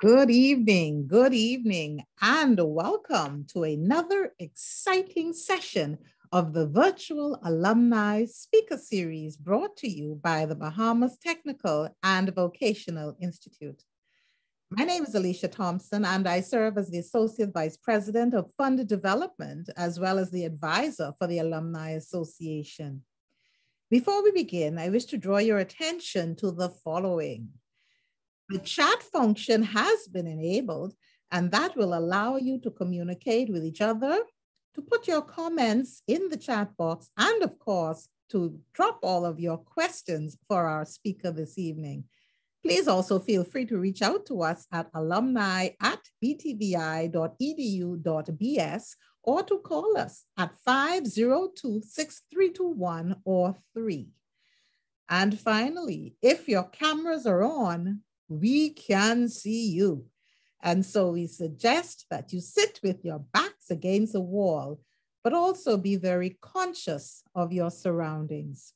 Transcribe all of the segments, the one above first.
Good evening, good evening, and welcome to another exciting session of the virtual alumni speaker series brought to you by the Bahamas Technical and Vocational Institute. My name is Alicia Thompson, and I serve as the Associate Vice President of Fund Development, as well as the advisor for the Alumni Association. Before we begin, I wish to draw your attention to the following. The chat function has been enabled, and that will allow you to communicate with each other, to put your comments in the chat box, and of course, to drop all of your questions for our speaker this evening. Please also feel free to reach out to us at alumni at btvi.edu.bs or to call us at 502-6321 or 3. And finally, if your cameras are on, we can see you. And so we suggest that you sit with your backs against the wall, but also be very conscious of your surroundings.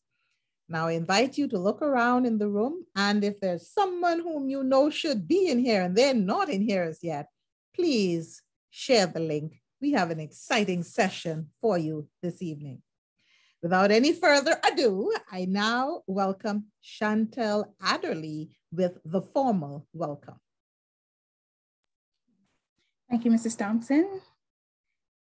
Now I invite you to look around in the room, and if there's someone whom you know should be in here and they're not in here as yet, please share the link. We have an exciting session for you this evening. Without any further ado, I now welcome Chantel Adderley with the formal welcome. Thank you, Mrs. Thompson.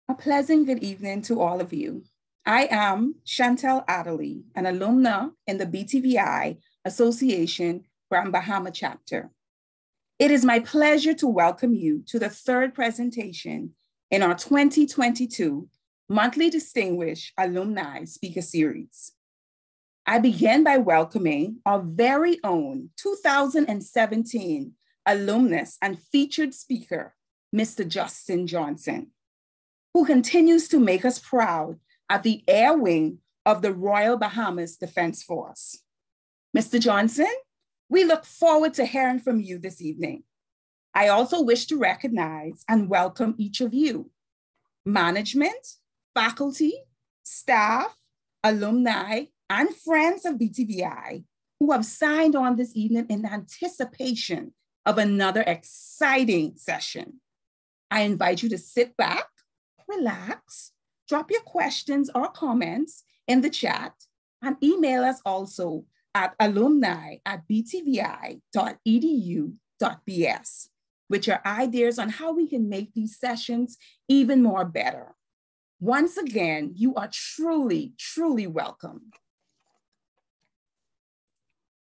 A pleasant good evening to all of you. I am Chantel Adderley, an alumna in the BTVI Association Grand Bahama chapter. It is my pleasure to welcome you to the third presentation in our 2022 monthly Distinguished Alumni Speaker Series. I begin by welcoming our very own 2017 alumnus and featured speaker, Mr. Justin Johnson, who continues to make us proud at the air wing of the Royal Bahamas Defense Force. Mr. Johnson, we look forward to hearing from you this evening. I also wish to recognize and welcome each of you, management, faculty, staff, alumni, and friends of BTVI who have signed on this evening in anticipation of another exciting session. I invite you to sit back, relax, drop your questions or comments in the chat, and email us also at alumni at btvi.edu.bs with your ideas on how we can make these sessions even more better. Once again, you are truly, truly welcome.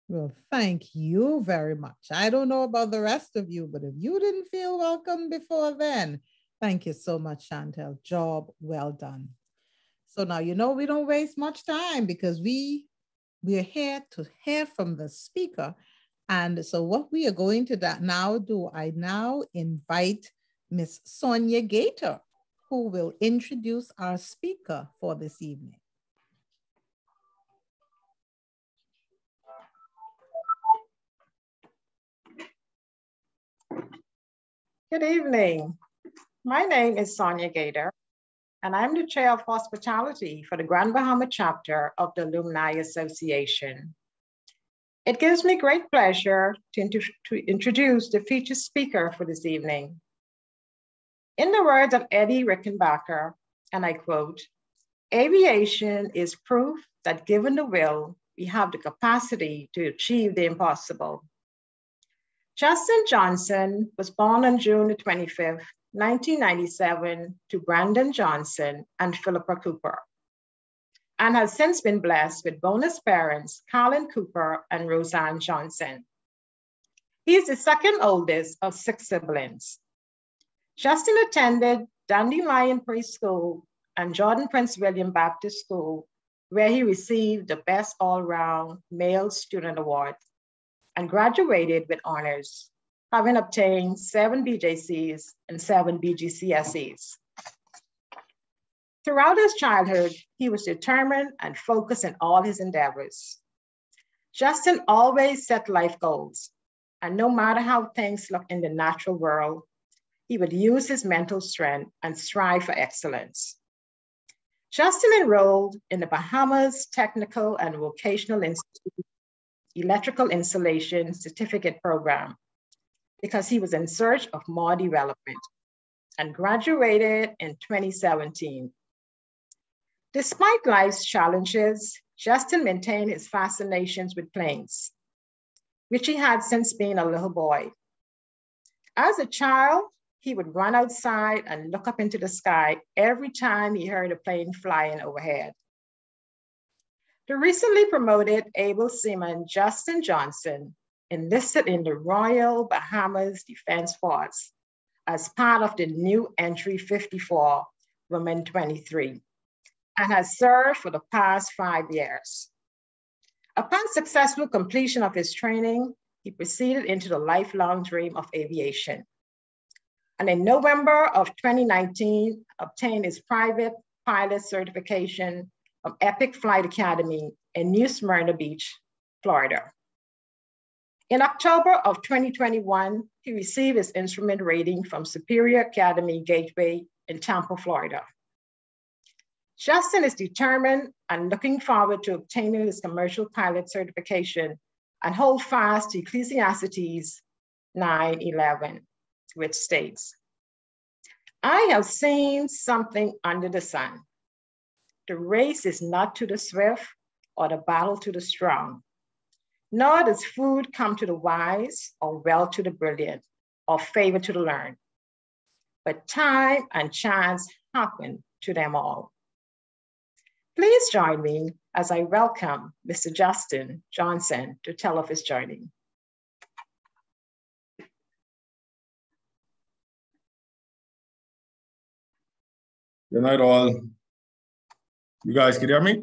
Well, thank you very much. I don't know about the rest of you, but if you didn't feel welcome before then, thank you so much, Chantel. Job well done. So now you know we don't waste much time because we we are here to hear from the speaker. And so what we are going to that now do, I now invite Miss Sonia Gator who will introduce our speaker for this evening. Good evening. My name is Sonia Gator, and I'm the Chair of Hospitality for the Grand Bahama chapter of the Alumni Association. It gives me great pleasure to, to introduce the featured speaker for this evening. In the words of Eddie Rickenbacker, and I quote, aviation is proof that given the will, we have the capacity to achieve the impossible. Justin Johnson was born on June 25, 1997 to Brandon Johnson and Philippa Cooper, and has since been blessed with bonus parents, Colin Cooper and Roseanne Johnson. He is the second oldest of six siblings. Justin attended Dandelion Preschool and Jordan Prince William Baptist School, where he received the Best All-Round Male Student Award and graduated with honors, having obtained seven BJCs and seven BGCSEs. Throughout his childhood, he was determined and focused in all his endeavors. Justin always set life goals, and no matter how things look in the natural world, he would use his mental strength and strive for excellence. Justin enrolled in the Bahamas Technical and Vocational Institute, Electrical Installation Certificate Program because he was in search of more development and graduated in 2017. Despite life's challenges, Justin maintained his fascinations with planes, which he had since being a little boy. As a child, he would run outside and look up into the sky every time he heard a plane flying overhead. The recently promoted able seaman Justin Johnson enlisted in the Royal Bahamas Defense Force as part of the new entry 54, Women 23, and has served for the past five years. Upon successful completion of his training, he proceeded into the lifelong dream of aviation. And in November of 2019, obtained his private pilot certification from Epic Flight Academy in New Smyrna Beach, Florida. In October of 2021, he received his instrument rating from Superior Academy Gateway in Tampa, Florida. Justin is determined and looking forward to obtaining his commercial pilot certification and hold fast to Ecclesiastes 9:11, which states, I have seen something under the sun. The race is not to the swift or the battle to the strong, nor does food come to the wise or wealth to the brilliant or favor to the learned. But time and chance happen to them all. Please join me as I welcome Mr. Justin Johnson to tell of his journey. Good night, all. You guys can hear me?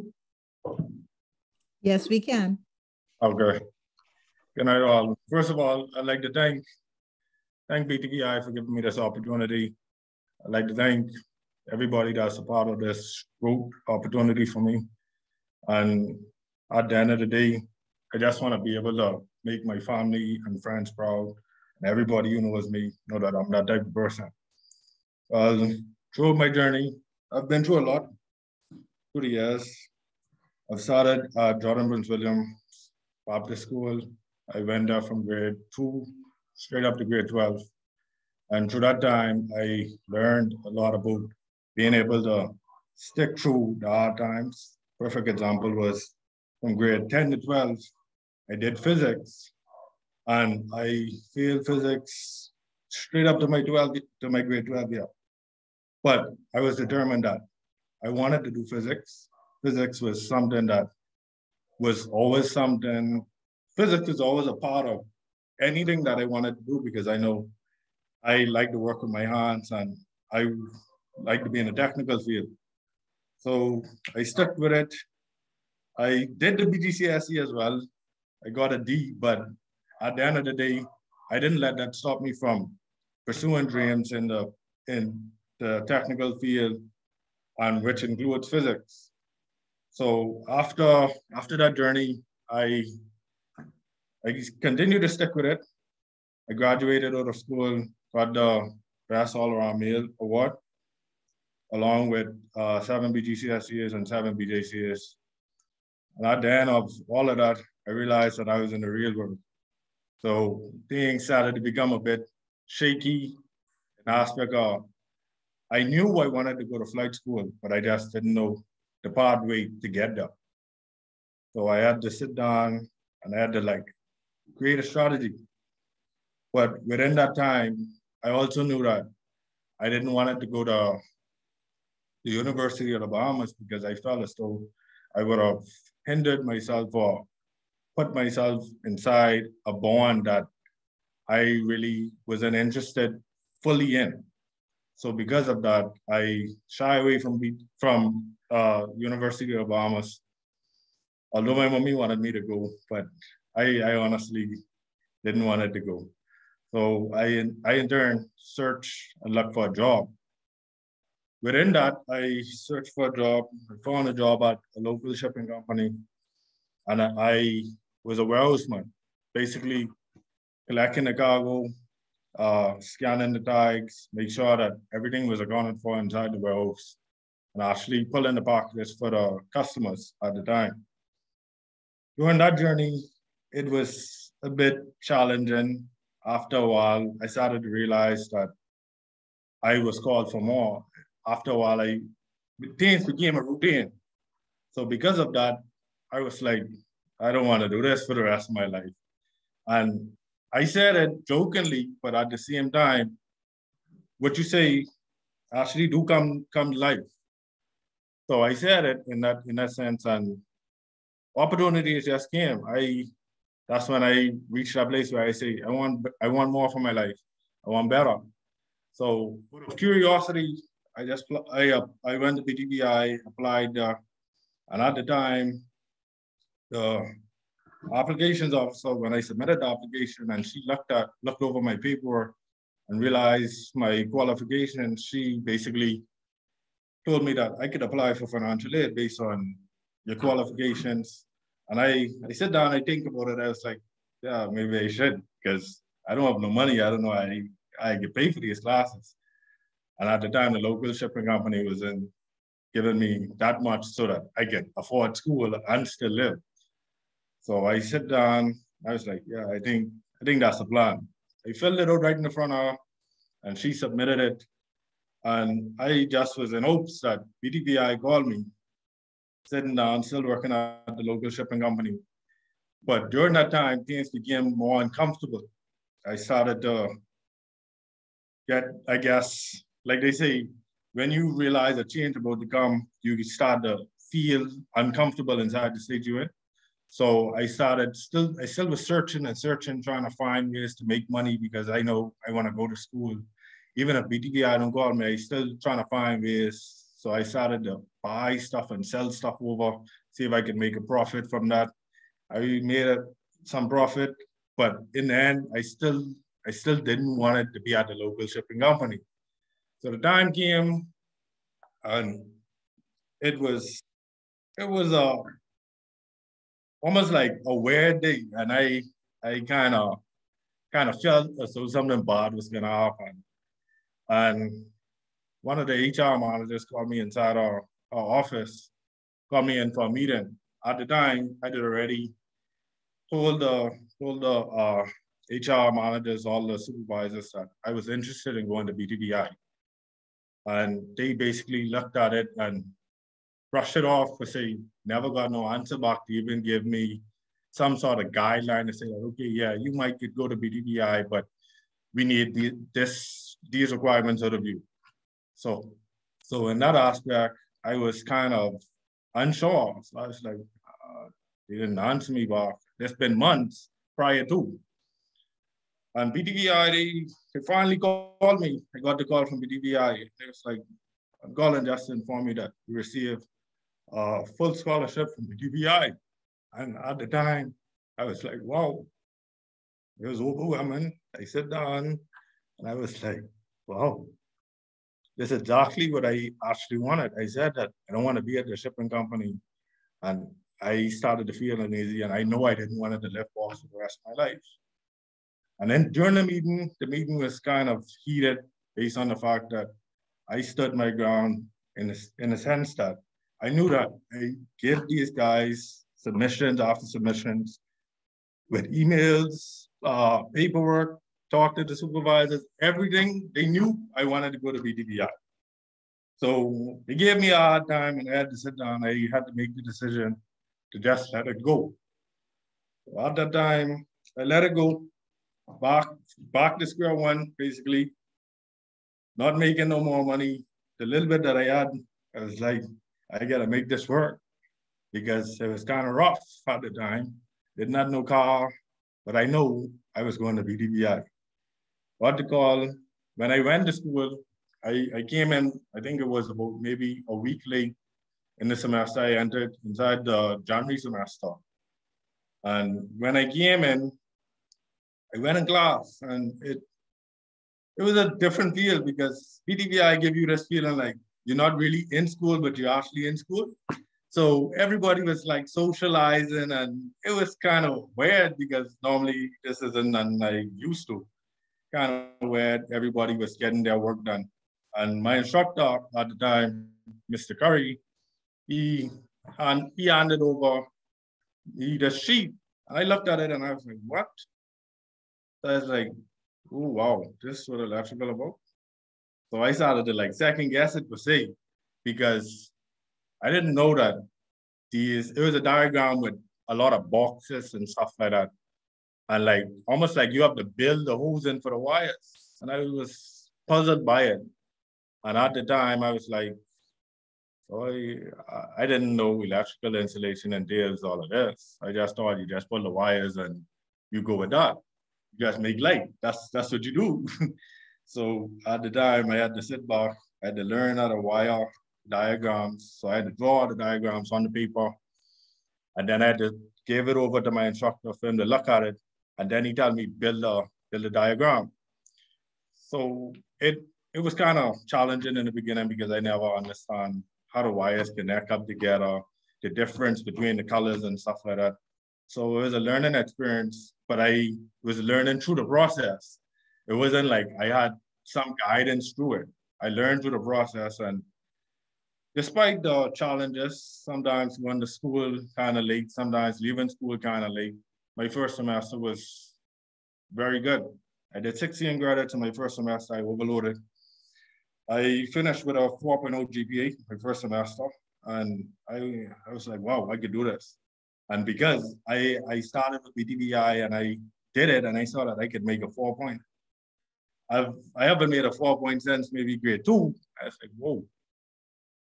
Yes, we can. Okay. Good night, all. First of all, I'd like to thank thank BTVI for giving me this opportunity. I'd like to thank everybody that's a part of this group opportunity for me. And at the end of the day, I just want to be able to make my family and friends proud. And everybody who knows me know that I'm that type of person. Well, throughout my journey, I've been through a lot through the years. I've started at Jordan Prince William Baptist School. I went there from grade two straight up to grade 12. And through that time, I learned a lot about being able to stick through the hard times. Perfect example was from grade 10 to 12, I did physics and I failed physics straight up to my 12 to my grade 12 year. But I was determined that I wanted to do physics. Physics was something that was always something, physics is always a part of anything that I wanted to do because I know I like to work with my hands and I like to be in a technical field. So I stuck with it. I did the BGCSE as well. I got a D, but at the end of the day, I didn't let that stop me from pursuing dreams in the in the technical field, and which includes physics. So after after that journey, I I continued to stick with it. I graduated out of school, got the Best All Around Male Award, along with uh, seven BGCSEs and seven BJCs. And at the end of all of that, I realized that I was in the real world. So things started to become a bit shaky in aspect of I knew I wanted to go to flight school, but I just didn't know the pathway to get there. So I had to sit down and I had to like create a strategy. But within that time, I also knew that I didn't want it to go to the University of the Bahamas because I felt as though I would have hindered myself or put myself inside a bond that I really wasn't interested fully in. So because of that, I shy away from from uh, University of Bahamas. Although my mommy wanted me to go, but I, I honestly didn't want it to go. So I, I in turn search and look for a job. Within that, I searched for a job. I found a job at a local shipping company, and I was a warehouseman, basically collecting the cargo, uh, scanning the tags, make sure that everything was accounted for inside the warehouse, and actually pulling the packages for the customers at the time. During that journey, it was a bit challenging. After a while, I started to realize that I was called for more. After a while, I things became a routine. So because of that, I was like, I don't want to do this for the rest of my life. And I said it jokingly, but at the same time, what you say actually do come come life. So I said it in that in that sense, and opportunities just came. I that's when I reached that place where I say, I want I want more for my life. I want better. So curiosity, I just I uh, I went to BTVI, applied, uh, and at the time, the applications officer when I submitted the application and she looked at looked over my paperwork and realized my qualifications, she basically told me that I could apply for financial aid based on your qualifications. And I, I sit down, I think about it. I was like, yeah, maybe I should because I don't have no money. I don't know I I get paid for these classes. And at the time, the local shipping company was in giving me that much so that I could afford school and still live. So I sit down. I was like, yeah, I think I think that's the plan. I filled it out right in the front of her, and she submitted it. And I just was in hopes that BTVI called me, sitting down, still working at the local shipping company. But during that time, things became more uncomfortable. I started to get, I guess, like they say, when you realize a change about to come, you start to feel uncomfortable inside the state you're in. So I started still, I still was searching and searching, trying to find ways to make money because I know I want to go to school. Even at if I don't call me, I still trying to find ways. So I started to buy stuff and sell stuff over, see if I could make a profit from that. I made some profit, but in the end, I still, I still didn't want it to be at the local shipping company. So the time came, and it was, it was a almost like a weird day, and I I kind of kind of felt as though something bad was gonna happen. And one of the HR managers called me inside our, our office, called me in for a meeting. At the time, I did already told the told the uh, HR managers, all the supervisors that I was interested in going to BTVI. And they basically looked at it and brushed it off for say, never got no answer back to even give me some sort of guideline to say, like, okay, yeah, you might get, go to BTVI, but we need the, this these requirements out of you. So, so in that aspect, I was kind of unsure. So I was like, uh, they didn't answer me back. There's been months prior to. And BTVI, they, they finally called me. I got the call from BTVI. It was like, Colin just informed me that we received a full scholarship from BTVI. And at the time, I was like, wow, it was overwhelming. I sat down and I was like, wow, this is exactly what I actually wanted. I said that I don't want to be at the shipping company. And I started to feel uneasy and I know I didn't want to live off for the rest of my life. And then during the meeting, the meeting was kind of heated based on the fact that I stood my ground in a, in a sense that I knew that I gave these guys submissions after submissions with emails, uh, paperwork, talked to the supervisors, everything. They knew I wanted to go to BTVI. So they gave me a hard time and I had to sit down. I had to make the decision to just let it go. So at that time, I let it go, back, back to square one, basically, not making no more money. The little bit that I had, I was like, I gotta make this work because it was kind of rough at the time. Did not know car, but I know I was going to BTVI. What to call, when I went to school, I, I came in, I think it was about maybe a week late in the semester. I entered inside the January semester. And when I came in, I went in class and it it was a different feel because BTVI give you this feeling like you're not really in school, but you're actually in school. So everybody was like socializing, and it was kind of weird because normally this isn't nothing I used to. Kind of weird. Everybody was getting their work done, and my instructor at the time, Mr. Curry, he and he handed over the sheet I looked at it and I was like, what? So I was like, oh, wow, this is what electrical about? So I started to like second guess it per se, because I didn't know that these, it was a diagram with a lot of boxes and stuff like that. And like, almost like you have to build the holes in for the wires. And I was puzzled by it. And at the time I was like, so I, I didn't know electrical installation and entails all of this. I just thought you just pull the wires and you go with that. You just make light. That's that's what you do. so at the time I had to sit back, I had to learn how to wire diagrams. So I had to draw the diagrams on the paper. And then I had to give it over to my instructor for him to look at it. And then he told me build a build a diagram. So it it was kind of challenging in the beginning because I never understand how the wires connect up together, the difference between the colors and stuff like that. So it was a learning experience, but I was learning through the process. It wasn't like I had some guidance through it. I learned through the process and despite the challenges, sometimes going to school kind of late, sometimes leaving school kind of late, my first semester was very good. I did 16 credits in my first semester, I overloaded. I finished with a 4.0 GPA my first semester, and I, I was like, wow, I could do this. And because I, I started with BTVI and I did it, and I saw that I could make a four point. I've I haven't made a four point since maybe grade two. I was like, whoa.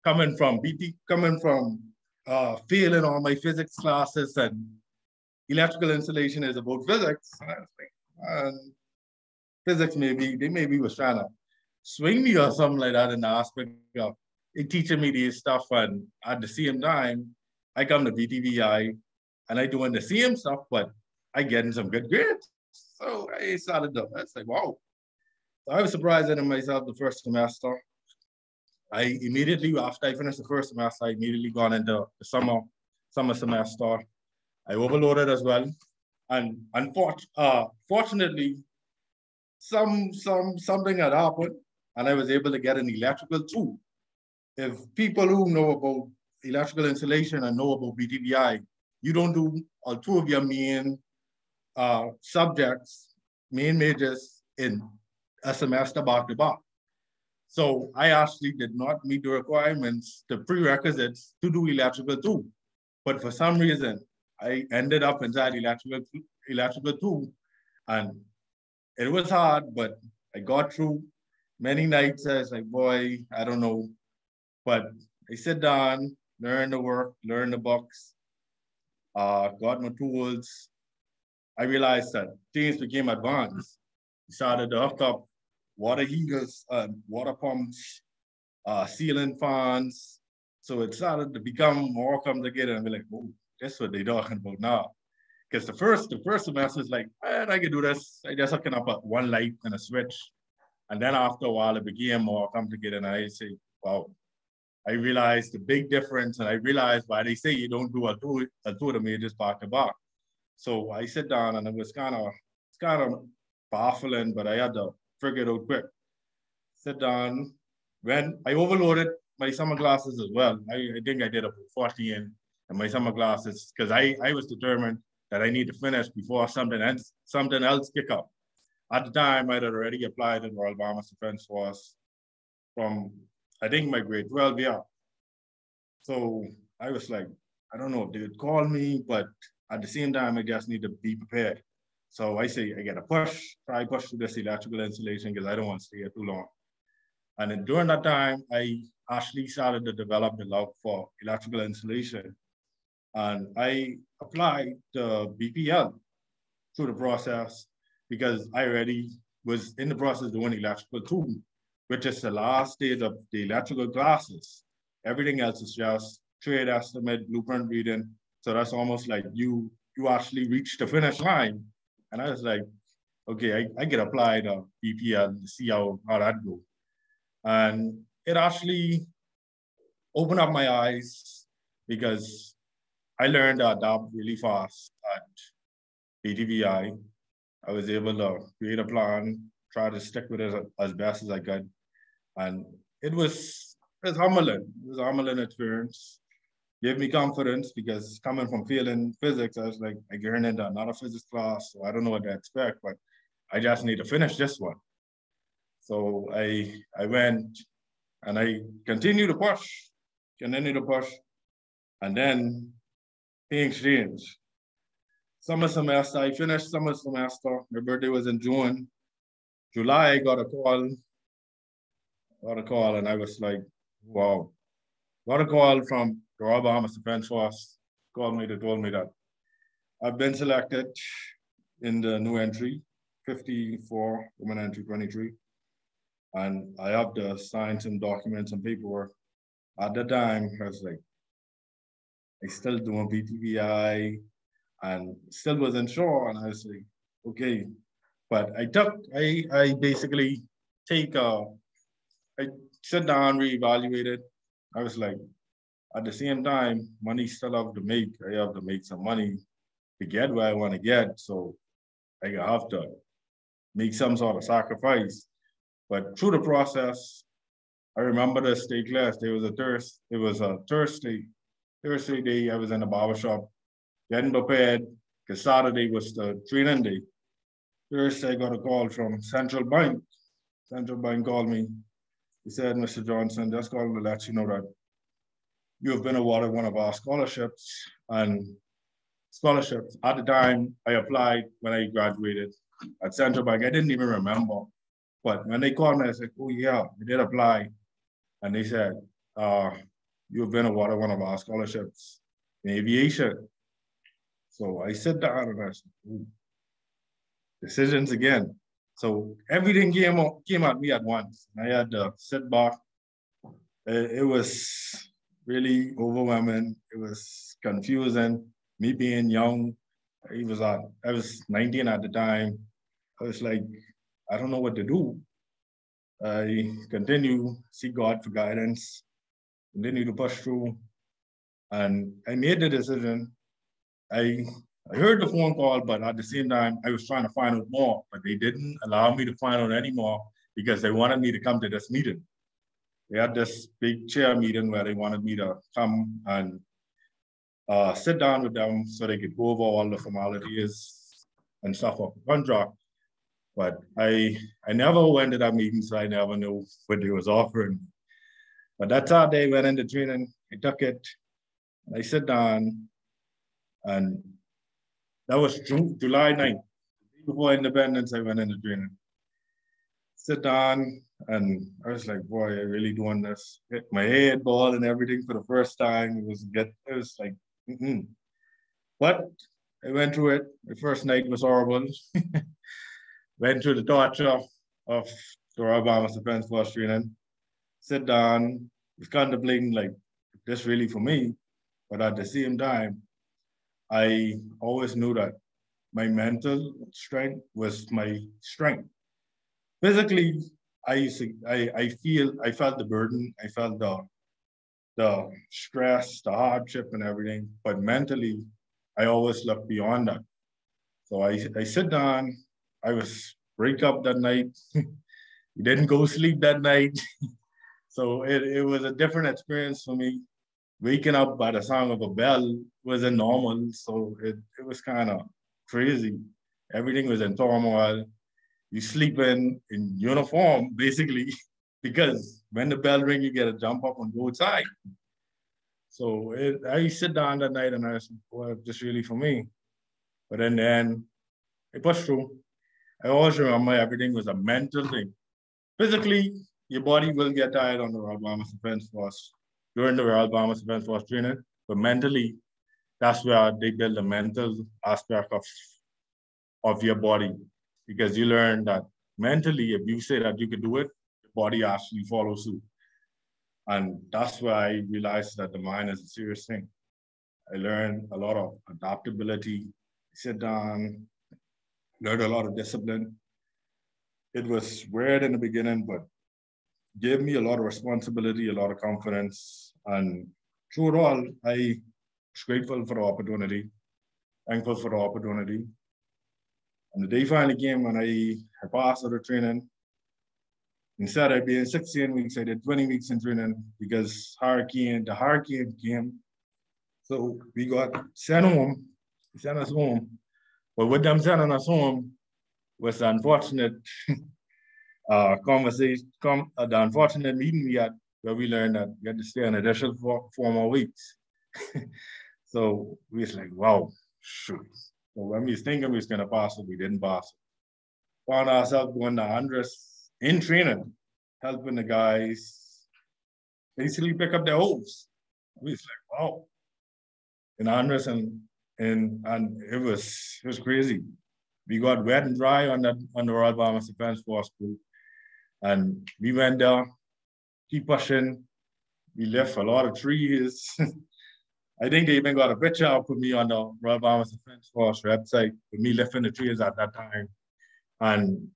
Coming from BT, coming from uh, failing all my physics classes and electrical installation is about physics. And I was like, man, physics maybe, they maybe was trying to swing me or something like that in the aspect of it teaching me these stuff. And at the same time, I come to BTVI and I do doing the same stuff, but I get getting some good grades. So I started to, I was like, wow. So I was surprised in myself the first semester. I immediately, after I finished the first semester, I immediately gone into the summer, summer semester. I overloaded as well. And unfortunately, uh, some some something had happened and I was able to get an electrical two. If people who know about electrical installation and know about BTVI, you don't do all two of your main uh, subjects, main majors in a semester back to back. So I actually did not meet the requirements, the prerequisites to do electrical two. But for some reason, I ended up inside electrical, electrical two And it was hard, but I got through many nights I was like, boy, I don't know. But I sit down, learn the work, learn the books, uh, got my tools. I realized that things became advanced. Started to hook up water heaters, uh, water pumps, uh, ceiling fans. So it started to become more complicated and be like, oh, that's what they're talking about now. Because the first the first semester is like, I can do this. I just hooking up one light and a switch. And then after a while, it became more complicated. And I say, wow, I realized the big difference. And I realized why they say you don't do a two, a of the majors back to back. So I sit down and it was kind of, it's kind of baffling, but I had to figure it out quick. Sit down. When I overloaded my summer classes as well, I, I think I did about 40 in, in my summer classes because I, I was determined that I need to finish before something else, something else kick up. At the time, I had already applied in Royal Bahamas Defense Force from, I think, my grade 12 yeah. So I was like, I don't know if they would call me, but at the same time, I just need to be prepared. So I say, I get a push, try push through this electrical installation because I don't want to stay here two long. And then during that time, I actually started to develop the love for electrical installation. And I applied to BPL through the process because I already was in the process doing electrical too, which is the last stage of the electrical classes. Everything else is just trade estimate, blueprint reading. So that's almost like you you actually reach the finish line. And I was like, okay, I, I get applied to BPL and see how, how that goes. And it actually opened up my eyes because I learned to adapt really fast at BTVI I was able to create a plan, try to stick with it as best as I could. And it was, it was humbling. It was a humbling experience. gave me confidence because coming from failing physics, I was like, I get into another physics class, so I don't know what to expect, but I just need to finish this one. So I I went and I continued to push, continued to push, and then things changed. Summer semester, I finished summer semester. My birthday was in June. July, I got a call, got a call, and I was like, wow. Got a call from the Royal Bahamas Defense Force, called me, they told me that I've been selected in the new entry, 54, women entry 23. And I have to sign some documents and paperwork. At the time, I was like, I still doing BTVI and still wasn't sure. And I was like, okay. But I took, I, I basically take a, I sit down, reevaluate it. I was like, at the same time, money still have to make. I have to make some money to get where I want to get. So I have to make some sort of sacrifice. But through the process, I remember the state class. There was a Thursday, it was a Thursday, Thursday day. I was in the barber shop getting prepared because Saturday was the training day. Thursday, I got a call from Central Bank. Central Bank called me. He said, Mr. Johnson, just called to let you know that you have been awarded one of our scholarships and scholarships. At the time I applied when I graduated at Central Bank, I didn't even remember. But when they called me, I said, oh yeah, I did apply. And they said, uh, you've been awarded one of our scholarships in aviation. So I sit down and I said, decisions again. So everything came, came at me at once. I had to sit back. It, it was really overwhelming. It was confusing. Me being young, he was uh, I was 19 at the time. I was like, I don't know what to do. I continue seek God for guidance, continue to push through, and I made the decision. I I heard the phone call, but at the same time, I was trying to find out more, but they didn't allow me to find out anymore because they wanted me to come to this meeting they had this big chair meeting where they wanted me to come and uh, sit down with them so they could go over all the formalities and stuff of the contract. But I I never went to that meeting, so I never knew what they was offering. But that's how they went into training. I took it, I sit down, and that was June, July 9th. Before independence, I went into training. Sit down, and I was like, boy, I really doing this. Hit my head ball and everything for the first time. It was get it was like mm-mm. but I went through it. The first night was horrible. went through the torture of the Royal Bahamas Defense Force training. Sit down, was contemplating like this really for me. But at the same time, I always knew that my mental strength was my strength. Physically, I I, I feel, I felt the burden, I felt the, the stress, the hardship and everything, but mentally, I always look beyond that. So I, I sit down, I was break up that night, didn't go sleep that night. so it, it was a different experience for me. Waking up by the sound of a bell wasn't normal, so it, it was kind of crazy. Everything was in turmoil. You sleep in in uniform basically because when the bell ring you get a jump up and go outside. So it, i sit down that night and i said well this really for me. But in the end, it was true. i always remember everything was a mental thing. Physically your body will get tired on the Royal Bahamas Defense Force during the Royal Bahamas Defense Force training, but mentally, that's where they build the mental aspect of, of your body because you learn that mentally, if you say that you can do it, the body actually follows suit. And that's where I realized that the mind is a serious thing. I learned a lot of adaptability, sit down, learned a lot of discipline. It was weird in the beginning, but gave me a lot of responsibility, a lot of confidence. And through it all, I was grateful for the opportunity, thankful for the opportunity. And the day finally came when I, passed the training. Instead of being 16 weeks, I did 20 weeks in training because hurricane, the hurricane came So we got sent home, sent us home. But with them sending us home was unfortunate uh, conversation, com- uh, the unfortunate meeting we had where we learned that we had to stay an additional four, four more weeks. so we was like, wow, shoot. So when we was thinking we was gonna pass it, we didn't pass it. Found ourselves going to Andros in training, helping the guys basically pick up their hopes. We was like, wow. And Andros and and and it was it was crazy. We got wet and dry on that on the Royal Bahamas Defense Force group. And we went there, keep pushing. We left a lot of trees. I think they even got a picture out for me on the Royal Bahamas Defense Force website with me lifting the trees at that time. And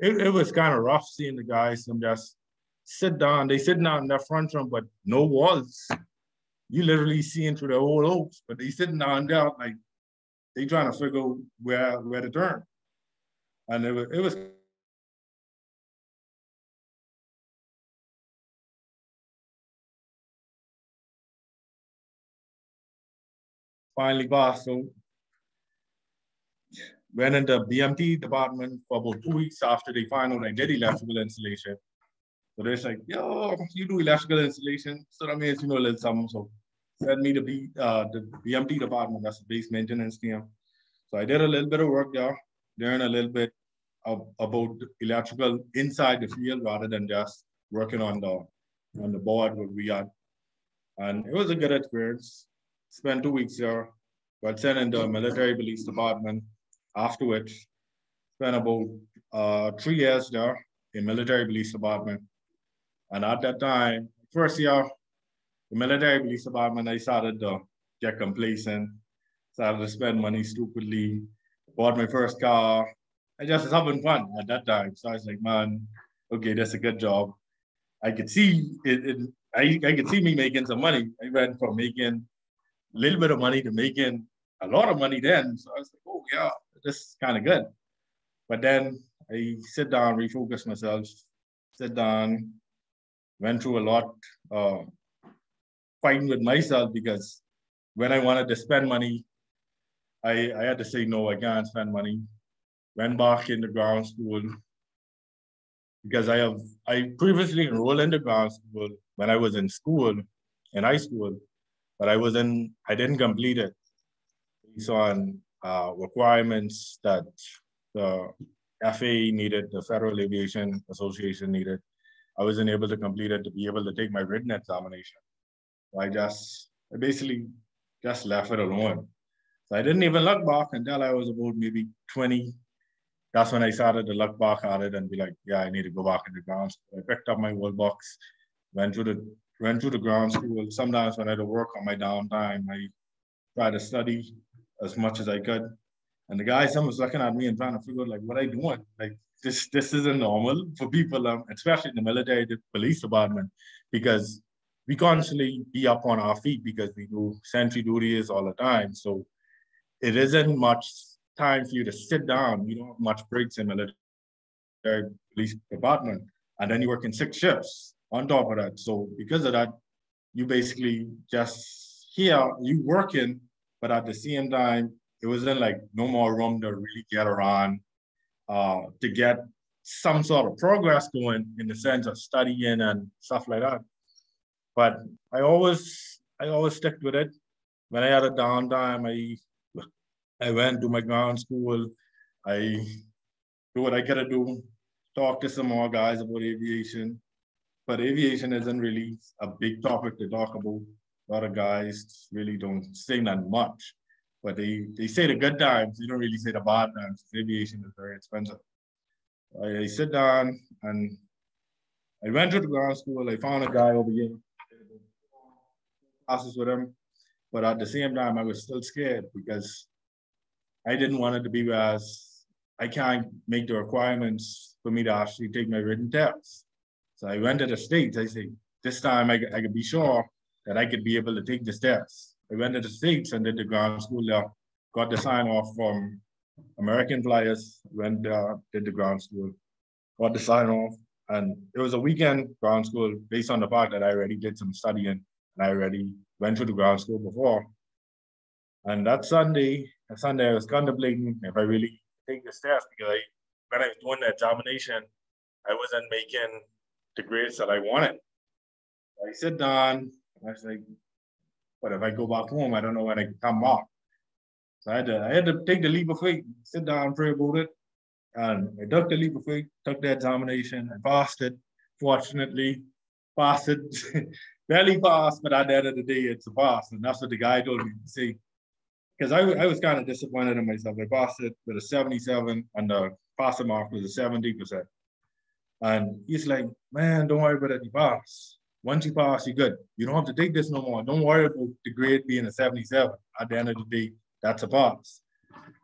it, it was kind of rough seeing the guys them just sit down. They sitting down in the front room, but no walls. You literally seeing through the whole oaks, but they sitting down there like they trying to figure where where to turn. And it was it was finally. So went in the BMT department for about two weeks after they found out I did electrical installation. So they're like, yo, you do electrical installation. So that means you know a little something. So sent me to be uh, the BMT department, that's the base maintenance team. So I did a little bit of work there, learned a little bit of, about electrical inside the field rather than just working on the on the board where we had. And it was a good experience spent two weeks there, got sent in the military police department. After which, spent about uh, three years there in military police department. And at that time, first year, the military police department, I started to get complacent, started to spend money stupidly, bought my first car. I just was having fun at that time. So I was like, man, okay, that's a good job. I could see it, it I, I could see me making some money. I went from making little bit of money to making a lot of money then. So I was like, oh yeah, this is kind of good. But then I sit down, refocus myself, sit down, went through a lot, uh, fighting with myself because when I wanted to spend money, I, I had to say, no, I can't spend money. Went back in the ground school because I have, I previously enrolled in the ground school when I was in school, in high school, but I wasn't, I didn't complete it based on uh, requirements that the FAA needed, the Federal Aviation Association needed. I wasn't able to complete it to be able to take my written examination. So I just, I basically just left it alone. So I didn't even look back until I was about maybe 20. That's when I started to look back at it and be like, yeah, I need to go back in the ground. So I picked up my old box, went to the went through the ground school. Sometimes when I had to work on my downtime, I tried to study as much as I could. And the guy, some was looking at me and trying to figure out like what I doing. Like this, this isn't normal for people, um, especially in the military, the police department, because we constantly be up on our feet because we do sentry duties all the time. So it isn't much time for you to sit down. You don't have much breaks in military police department. And then you work in six shifts on top of that. So because of that, you basically just here, you working, but at the same time, it wasn't like no more room to really get around, uh, to get some sort of progress going in the sense of studying and stuff like that. But I always, I always stick with it. When I had a downtime, I, I went to my ground school. I do what I gotta do, talk to some more guys about aviation, but aviation isn't really a big topic to talk about. A lot of guys really don't say that much, but they, they say the good times. They don't really say the bad times. Aviation is very expensive. I, I sit down and I went to the ground school. I found a guy over here, classes with him, but at the same time, I was still scared because I didn't want it to be as I can't make the requirements for me to actually take my written test. So I went to the States. I said, this time I, I could be sure that I could be able to take the steps. I went to the States and did the ground school there, got the sign off from American Flyers, went there, did the ground school, got the sign off. And it was a weekend ground school based on the fact that I already did some studying and I already went to the ground school before. And that Sunday, that Sunday, I was contemplating if I really take the test because I, when I was doing the examination, I wasn't making the grades that I wanted. I sit down, I was like, but if I go back home, I don't know when I can come back. So I had to, I had to take the leap of faith, sit down, pray about it. And I took the leap of faith, took the examination, I passed it. Fortunately, passed it, barely passed, but at the end of the day, it's a pass. And that's what the guy told me to say. Because I, I was kind of disappointed in myself. I passed it with a 77 and the passing mark was a 70%. And he's like, man, don't worry about it, pass. Once you pass, you're good. You don't have to take this no more. Don't worry about the grade being a 77. At the end of the day, that's a pass.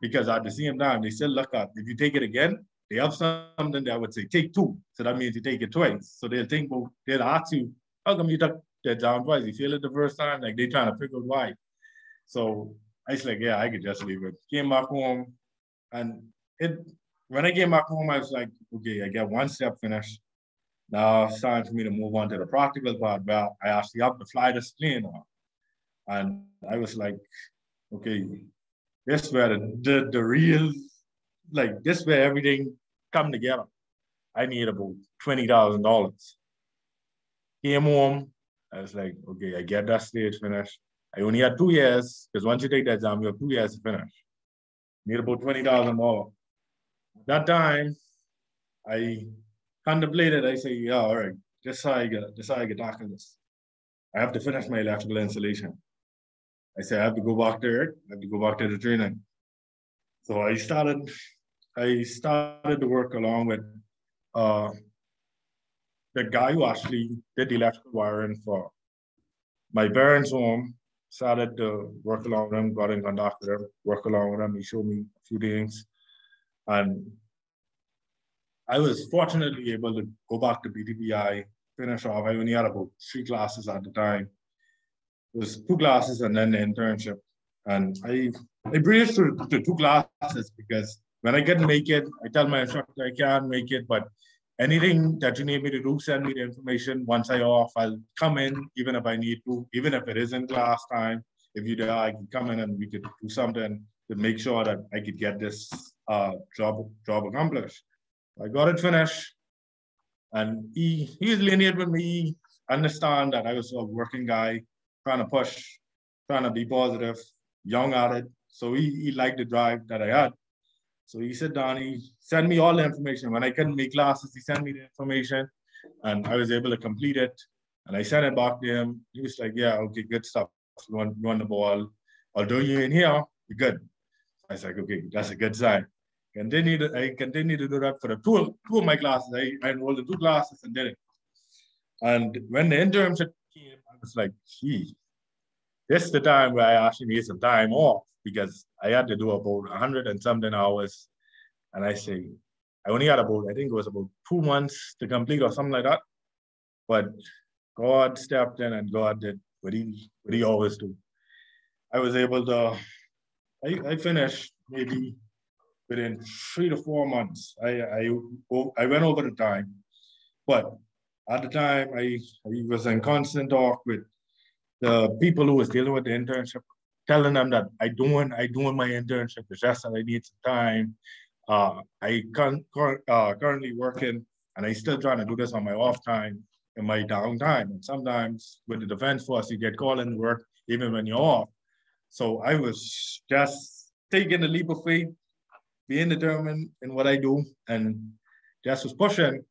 Because at the same time, they still look at if you take it again, they have something that would say take two. So that means you take it twice. So they'll think, well, they'll ask you, how come you took that down twice? You feel it the first time? Like they're trying to figure out why. So I was like, yeah, I could just leave it. Came back home and it when I came back home, I was like, okay, I got one step finished. Now it's time for me to move on to the practical part where I actually have to fly this plane. And I was like, okay, this where the, the, the real, like this where everything come together. I need about $20,000. Came home, I was like, okay, I get that stage finished. I only had two years, because once you take that exam, you have two years to finish. Need about $20,000. That time, I contemplated, I say, yeah, all right, this how I get, this how I get tackle this. I have to finish my electrical installation. I said, I have to go back there. I have to go back to the training. So I started, I started to work along with uh, the guy who actually did the electrical wiring for my parents' home. Started to work along with him, got in contact with him, work along with him. He showed me a few things. And I was fortunately able to go back to BTVI, finish off. I only had about three classes at the time. It was two classes and then the internship. And I I breezed through the two classes because when I can make it, I tell my instructor I can't make it, but anything that you need me to do, send me the information. Once I off, I'll come in, even if I need to, even if it isn't class time. If you do, I can come in and we could do something to make sure that I could get this uh, job job accomplished. I got it finished. And he he's lenient with me, understand that I was a working guy, trying to push, trying to be positive, young at it. So he, he liked the drive that I had. So he said down, he sent me all the information. When I couldn't make classes, he sent me the information and I was able to complete it. And I sent it back to him. He was like, yeah, okay, good stuff. You want, you want the ball. Although you're in here, you're good. I was like, okay, that's a good sign. Continue I continue to do that for the two, two of my classes. I, I enrolled in two classes and did it. And when the internship came, I was like, gee, this is the time where I actually need some time off because I had to do about 100 and something hours. And I say, I only had about, I think it was about two months to complete or something like that. But God stepped in and God did what he, what he always do. I was able to, I, I finished maybe within three to four months. I, I, I went over the time, but at the time I, I was in constant talk with the people who was dealing with the internship, telling them that I doing I doing my internship. It's just that I need some time. Uh, I con- uh, currently working, and I still trying to do this on my off time in my downtime. And sometimes with the defense force, you get called in work even when you're off. So I was just taking a leap of faith, being determined in what I do, and just was pushing.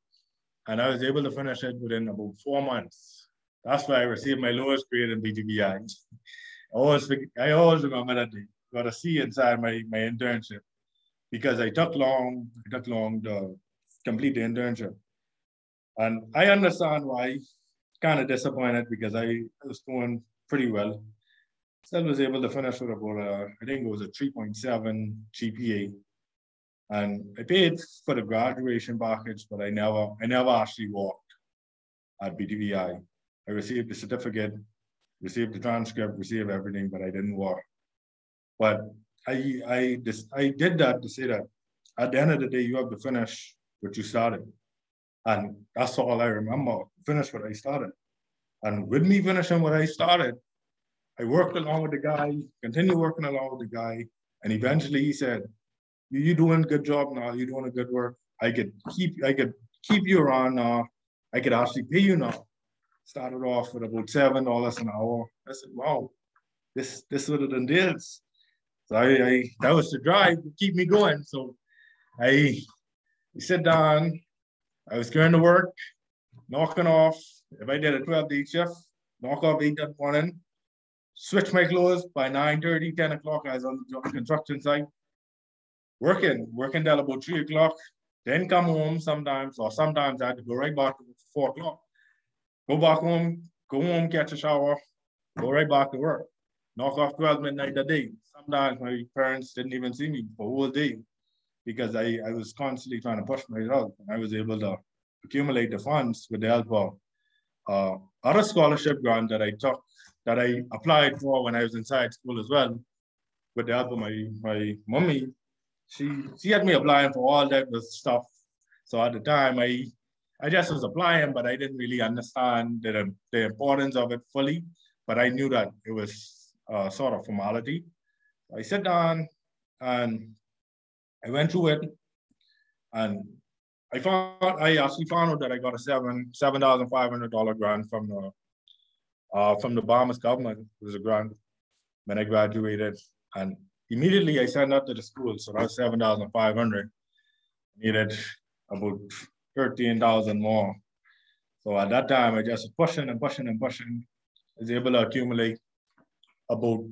And I was able to finish it within about four months. That's why I received my lowest grade in BTVI. I always, I always remember that day. Got a C inside my, my internship because I took long, I took long to complete the internship. And I understand why kind of disappointed because I was doing pretty well. Still was able to finish with about a, I think it was a 3.7 GPA. And I paid for the graduation package, but I never, I never actually walked at BTVI. I received the certificate, received the transcript, received everything, but I didn't work. But I, I, I did that to say that at the end of the day, you have to finish what you started. And that's all I remember, finish what I started. And with me finishing what I started, I worked along with the guy, continued working along with the guy, and eventually he said, you, you doing a good job now, you're doing a good work. I could keep I could keep you around now. I could actually pay you now. Started off with about seven dollars an hour. I said, wow, this this what it entails. So I, I that was the drive to keep me going. So I, I sit down, I was going to work, knocking off. If I did a 12 day shift, knock off 8 that morning, switch my clothes by 9 30, 10 o'clock. I was on the construction site, working, working till about 3 o'clock, then come home sometimes, or sometimes I had to go right back to 4 o'clock. Go back home, go home, catch a shower, go right back to work. Knock off 12 midnight a day. Sometimes my parents didn't even see me for a whole day because I, I was constantly trying to push myself. I was able to accumulate the funds with the help of uh, other scholarship grant that I took, that I applied for when I was inside school as well, with the help of my, my mommy. She, she had me applying for all that stuff. So at the time, I, I just was applying, but I didn't really understand the, the importance of it fully. But I knew that it was uh, sort of formality. I sat down and I went through it and I found I actually found out that I got a seven seven thousand five hundred dollar grant from the uh, from the Bahamas government. It was a grant when I graduated, and immediately I signed up to the school. So that was seven thousand five hundred. Needed about thirteen thousand more. So at that time, I just pushing and pushing and pushing. I was able to accumulate about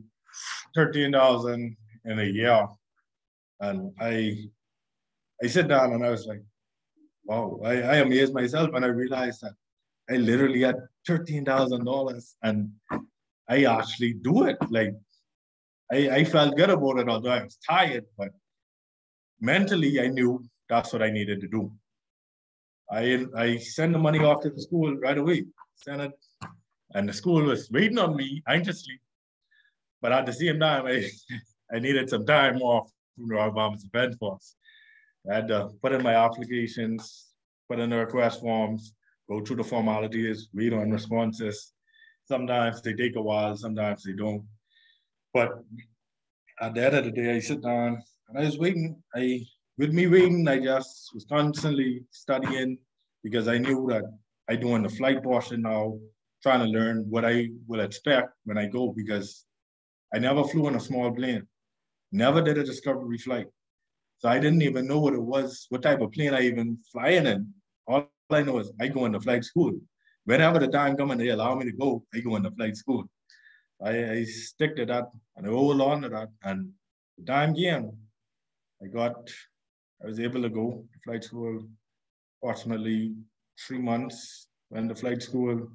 thirteen thousand in a year and I I sit down and I was like, wow, I, I amazed myself and I realized that I literally had $13,000 and I actually do it. Like I, I felt good about it, although I was tired, but mentally I knew that's what I needed to do. I I sent the money off to the school right away, sent it, and the school was waiting on me anxiously. But at the same time, I I needed some time off from Royal Bahamas Defense Force. I had to put in my applications, put in the request forms, go through the formalities, read on responses. Sometimes they take a while, sometimes they don't. But at the end of the day, I sit down and I was waiting. I with me waiting, I just was constantly studying because I knew that I doing the flight portion now, trying to learn what I will expect when I go because I never flew in a small plane. Never did a discovery flight. So I didn't even know what it was, what type of plane I even flying in. All I know is I go into flight school. Whenever the time comes and they allow me to go, I go into flight school. I, I stick to that and I hold on to that. And the time came, I got, I was able to go to flight school approximately three months, went to flight school.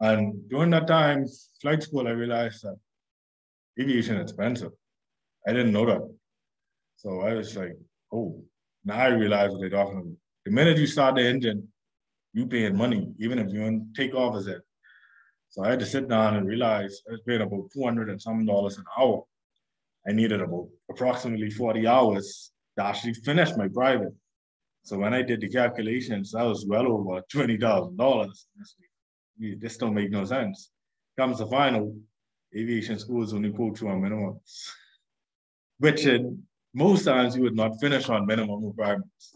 And during that time, flight school, I realized that aviation is expensive. I didn't know that. So I was like, oh, now I realize what they're talking about. The minute you start the engine, you paying money, even if you don't take off as it. So I had to sit down and realize I was paying about 200 and some dollars an hour. I needed about approximately 40 hours to actually finish my private. So when I did the calculations, that was well over $20,000. This don't make no sense. Comes the final, aviation schools only quote you on minimums which in most times you would not finish on minimum requirements.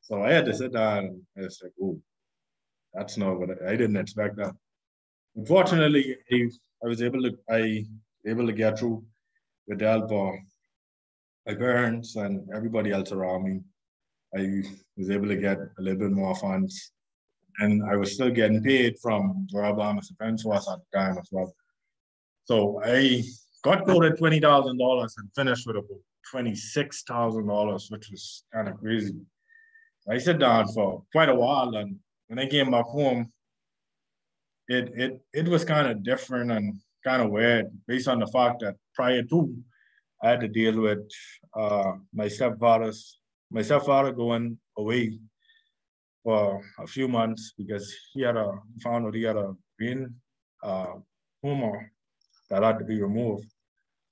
So I had to sit down and I was like, oh, that's not what I, I didn't expect that. Unfortunately, I, I was able to I able to get through with the help of my parents and everybody else around me. I was able to get a little bit more funds. And I was still getting paid from Royal Bahamas Defense at the time as well. So I got quoted twenty thousand dollars and finished with about twenty six thousand dollars, which was kind of crazy. I sat down for quite a while, and when I came back home, it it it was kind of different and kind of weird, based on the fact that prior to, I had to deal with uh, my stepfather's my stepfather going away for a few months because he had a found out he had a brain uh, tumor that had to be removed.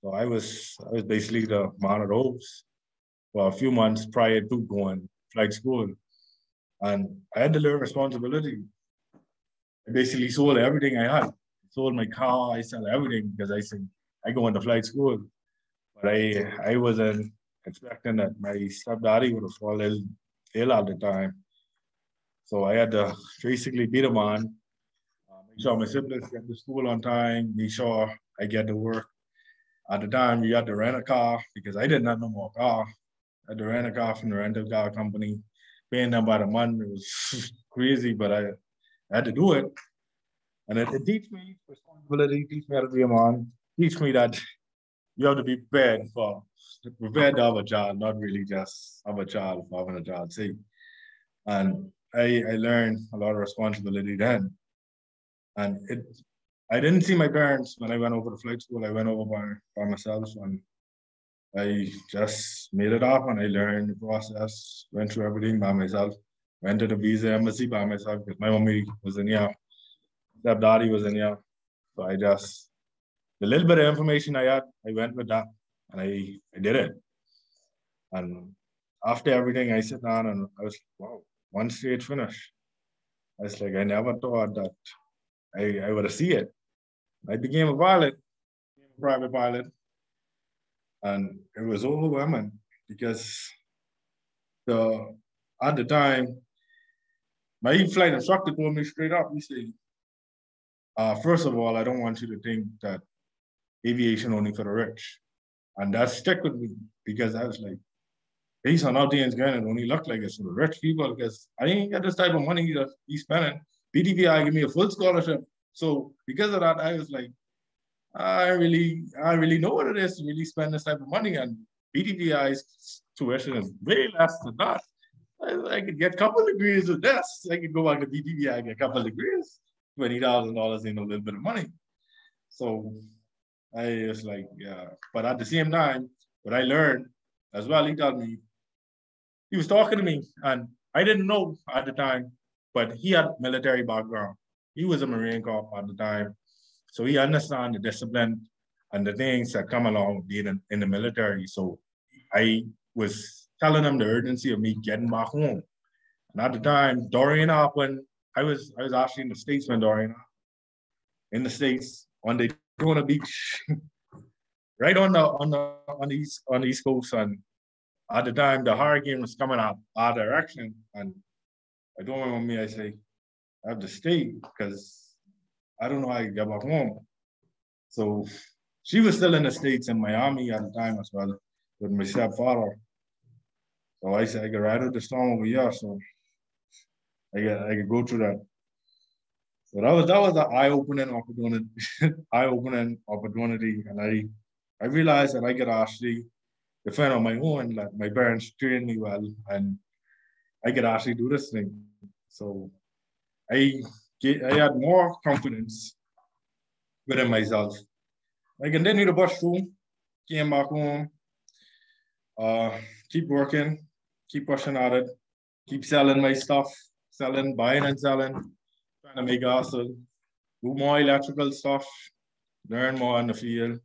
So I was I was basically the man of ropes for a few months prior to going flight school. And I had to learn responsibility. I basically sold everything I had. sold my car, I sell everything because I said I go into flight school. But I I wasn't expecting that my stepdaddy would have fallen ill at the time. So I had to basically beat him on, uh, make sure my siblings get to school on time, make sure I get to work. At the time, we had to rent a car because I did not know more car. I had to rent a car from the rental car company, paying them by the month. It was crazy, but I, I had to do it. And it, it teach me responsibility, teach me how to be a man, teach me that you have to be prepared for prepared to have a child, not really just have a child for having a child See, And I, I learned a lot of responsibility then. And it I didn't see my parents when I went over to flight school. I went over by, by myself and I just made it up and I learned the process, went through everything by myself, went to the visa embassy by myself because my mommy was in here, stepdaddy was in here. So I just, the little bit of information I had, I went with that and I, I did it. And after everything, I sit down and I was, wow, one straight finish. I was like, I never thought that I, I would see it. I became a pilot, became a private pilot, and it was overwhelming because the at the time, my flight instructor told me straight up, he said, uh, first of all, I don't want you to think that aviation only for the rich. And that stuck with me because I was like, based on how things going, it only looked like it's for the rich people because I ain't got this type of money to be spending. BTVI gave me a full scholarship. So because of that, I was like, I really, I really know what it is to really spend this type of money. And BTVI's tuition is way less than that. I, I could get a couple degrees with this. I could go back to BTVI and get a couple degrees. Twenty thousand dollars ain't a little bit of money. So I was like, yeah. But at the same time, what I learned as well, he told me, he was talking to me, and I didn't know at the time but he had military background. He was a Marine Corps at the time. So he understand the discipline and the things that come along being in, in the military. So I was telling them the urgency of me getting back home. And at the time, Dorian happened. I was I was actually in the States when Dorian in the States on the Daytona Beach, right on the on the on the east on the east coast. And at the time the hurricane was coming up our direction and I don't want me, I say, I have to stay because I don't know how to get back home. So she was still in the States in Miami at the time as well with my stepfather. So I said I could ride out the storm over here. So I could, I could go through that. So that was that was an eye-opening opportunity, eye-opening opportunity. And I I realized that I could actually defend on my own, like my parents trained me well and I could actually do this thing. So I get, I had more confidence within myself. I continued to push through, came back home, uh, keep working, keep pushing at it, keep selling my stuff, selling, buying and selling, trying to make hustle, do more electrical stuff, learn more in the field.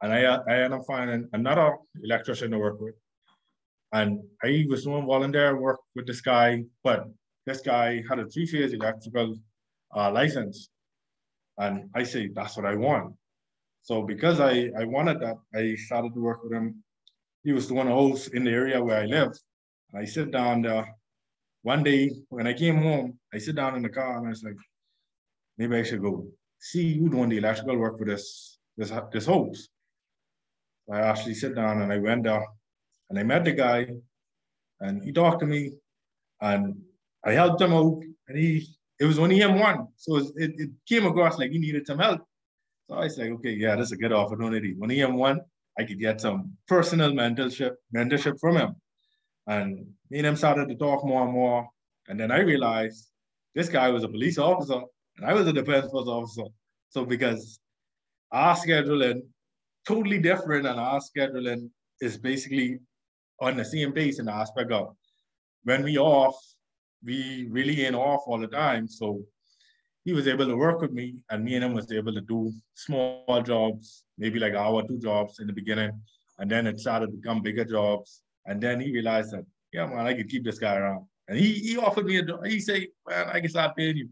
And I, I ended up finding another electrician to work with. And I was doing volunteer work with this guy, but this guy had a three-phase electrical uh, license. And I say, that's what I want. So because I, I wanted that, I started to work with him. He was the one host in the area where I lived. And I sit down there. One day when I came home, I sit down in the car and I was like, maybe I should go see you doing the electrical work for this, this, this host. I actually sit down and I went there and I met the guy and he talked to me and I helped him out and he, it was only him one. So it, it came across like he needed some help. So I said, okay, yeah, this is a good opportunity. He him one, I could get some personal mentorship, mentorship from him. And me and him started to talk more and more. And then I realized this guy was a police officer and I was a defense force officer. So because our scheduling totally different and our scheduling is basically on the same pace in the aspect of when we off, we really ain't off all the time. So he was able to work with me and me and him was able to do small jobs, maybe like hour, two jobs in the beginning. And then it started to become bigger jobs. And then he realized that, yeah, man, I could keep this guy around. And he, he offered me a job. He said, man, I can start paying you.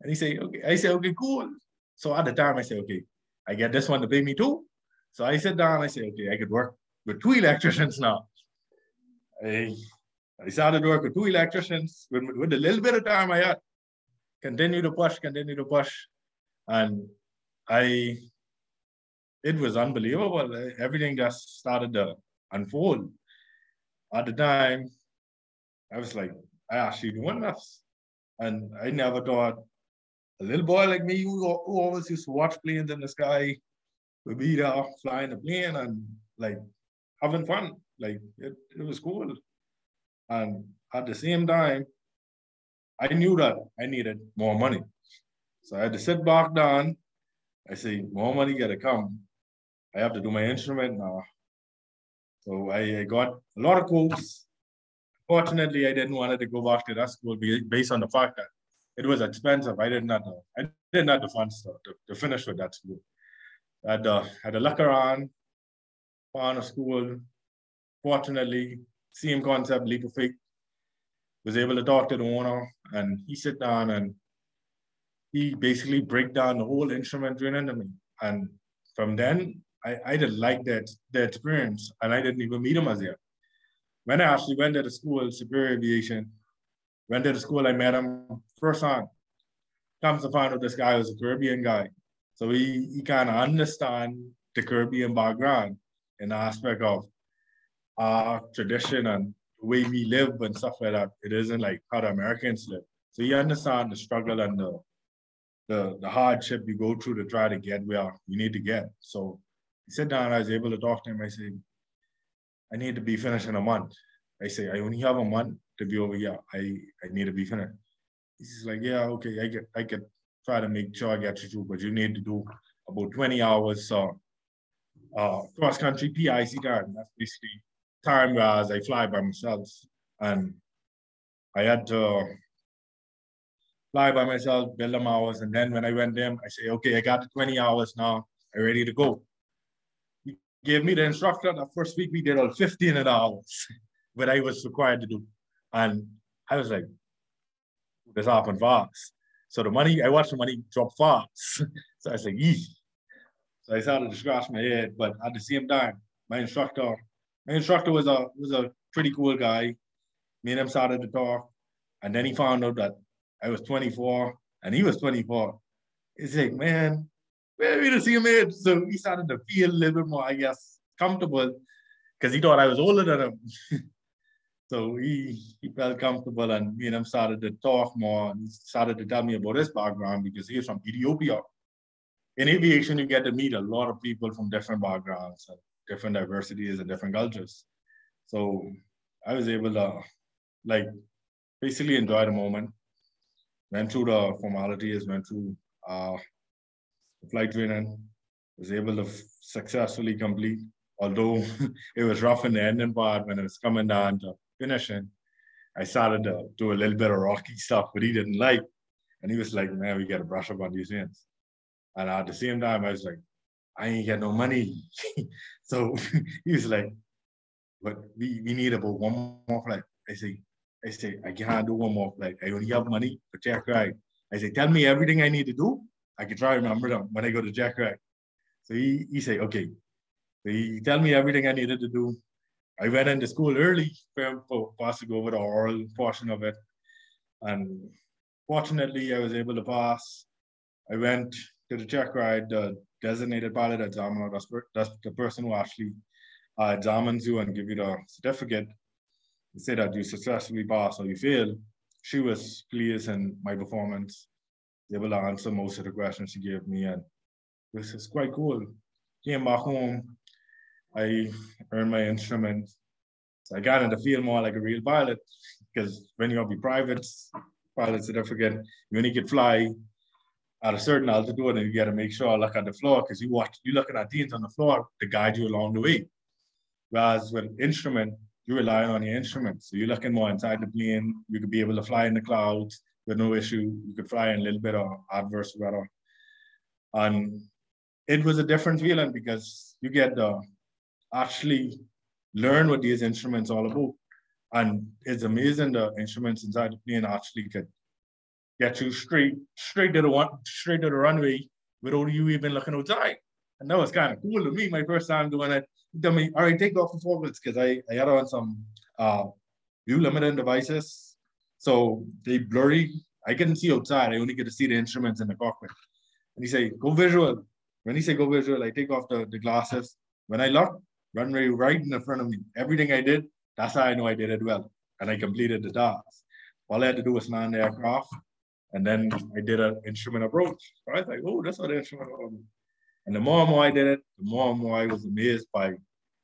And he said, okay. I said, okay, cool. So at the time I said, okay, I get this one to pay me too. So I sit down, I say, okay, I could work with two electricians now. I, I started to work with two electricians with, with the little bit of time I had. Continue to push, continue to push. And I, it was unbelievable. Eh, everything just started to unfold. At the time, I was like, I actually doing this. And I never thought a little boy like me who, who always used to watch planes in the sky would be there flying a plane and like having fun. Like it, it was cool. And at the same time, I knew that I needed more money. So I had to sit back down. I say, more money gotta come. I have to do my instrument now. So I, got a lot of quotes. Fortunately, I didn't want to go back to that school based on the fact that it was expensive. I did not I did not the funds to, to, to finish with that school. I had, uh, had a look around, found a school. Fortunately, same concept, leap of faith. Was able to talk to the owner and he sit down and he basically break down the whole instrument training to me. And from then, I, I didn't like that the experience and I didn't even meet him as yet. When I actually went to the school, Superior Aviation, went to the school, I met him first time. Comes to find out this guy was a Caribbean guy. So he, he kind of understand the Caribbean background in the aspect of our tradition and the way we live and stuff like that. It isn't like how the Americans live. So you understand the struggle and the, the, the hardship you go through to try to get where you need to get. So he sat down, I was able to talk to him. I said, I need to be finished in a month. I say, I only have a month to be over here. I, I need to be finished. He's like, yeah, okay, I get I could try to make sure I get you through, but you need to do about 20 hours uh, uh, cross country PIC time. That's basically time where as I fly by myself. And I had to fly by myself, build them hours. And then when I went there, I say, okay, I got the 20 hours now. I'm ready to go. He gave me the instructor. The first week we did all 15 hours, what I was required to do. And I was like, this happened fast. So the money, I watched the money drop fast. so I was like, Yee. So I started to scratch my head. But at the same time, my instructor, my instructor was a was a pretty cool guy. Me and him started to talk. And then he found out that I was 24 and he was 24. He's like, man, where are we to see him age? So he started to feel a little bit more, I guess, comfortable because he thought I was older than him. So he, he felt comfortable and me and him started to talk more and he started to tell me about his background because he's from Ethiopia. In aviation, you get to meet a lot of people from different backgrounds and different diversities and different cultures. So I was able to like basically enjoy the moment. Went through the formalities, went through uh, flight training, was able to successfully complete, although it was rough in the ending part when it was coming down to finishing, I started to do a little bit of rocky stuff, but he didn't like. And he was like, man, we got to brush up on these ends. And at the same time, I was like, I ain't got no money. so he was like, but we, we need about one more flight. I say, I say, I can't do one more flight. I only have money for check ride. I say, tell me everything I need to do. I can try remember them when I go to check ride. So he, he say, okay. So he tell me everything I needed to do. I went into school early for, for us to go over the oral portion of it. And fortunately, I was able to pass. I went to the check ride, designated pilot examiner, that's, that's the person who actually uh, examines you and give you the certificate. They say that you successfully pass or you fail. She was pleased in my performance, able to answer most of the questions she gave me, and this is quite cool. Came back home, I earned my instrument. So I got into feel more like a real pilot because when you have your private pilot certificate, you only can fly at a certain altitude and you got to make sure I look at the floor because you watch, you looking at things on the floor to guide you along the way. Whereas with instrument, you rely on your instrument. So you're looking more inside the plane. You could be able to fly in the clouds with no issue. You could fly in a little bit of adverse weather. And it was a different feeling because you get to actually learn what these instruments all about. And it's amazing the instruments inside the plane actually could get you straight, straight to the one, straight to the runway without you even looking outside. And that was kind of cool to me, my first time doing it. Told me, all right, take off the foggles because I, I had on some uh, view limiting devices. So they blurry. I couldn't see outside. I only get to see the instruments in the cockpit. And he said, go visual. When he said go visual, I take off the, the glasses. When I look, runway right in the front of me. Everything I did, that's how I know I did it well. And I completed the task. All I had to do was land the aircraft. And then I did an instrument approach. I was like, oh, that's what the instrument was. And the more and more I did it, the more and more I was amazed by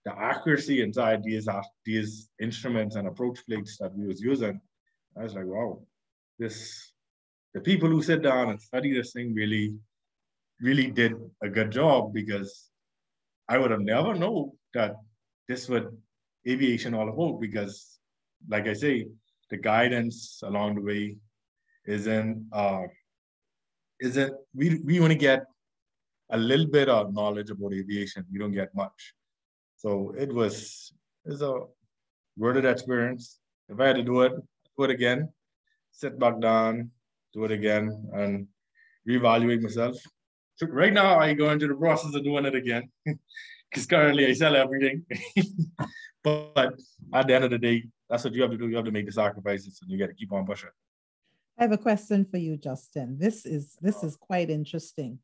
the accuracy inside these, these instruments and approach plates that we was using. I was like, wow, this, the people who sit down and study this thing really, really did a good job because I would have never known that this would aviation all about because, like I say, the guidance along the way isn't uh, isn't we we only get a little bit of knowledge about aviation. We don't get much. So it was it's a worth experience. If I had to do it, do it again, sit back down, do it again, and reevaluate myself. So right now, I go into the process of doing it again because currently I sell everything. but at the end of the day, that's what you have to do. You have to make the sacrifices, and you got to keep on pushing. I have a question for you, Justin. This is this is quite interesting.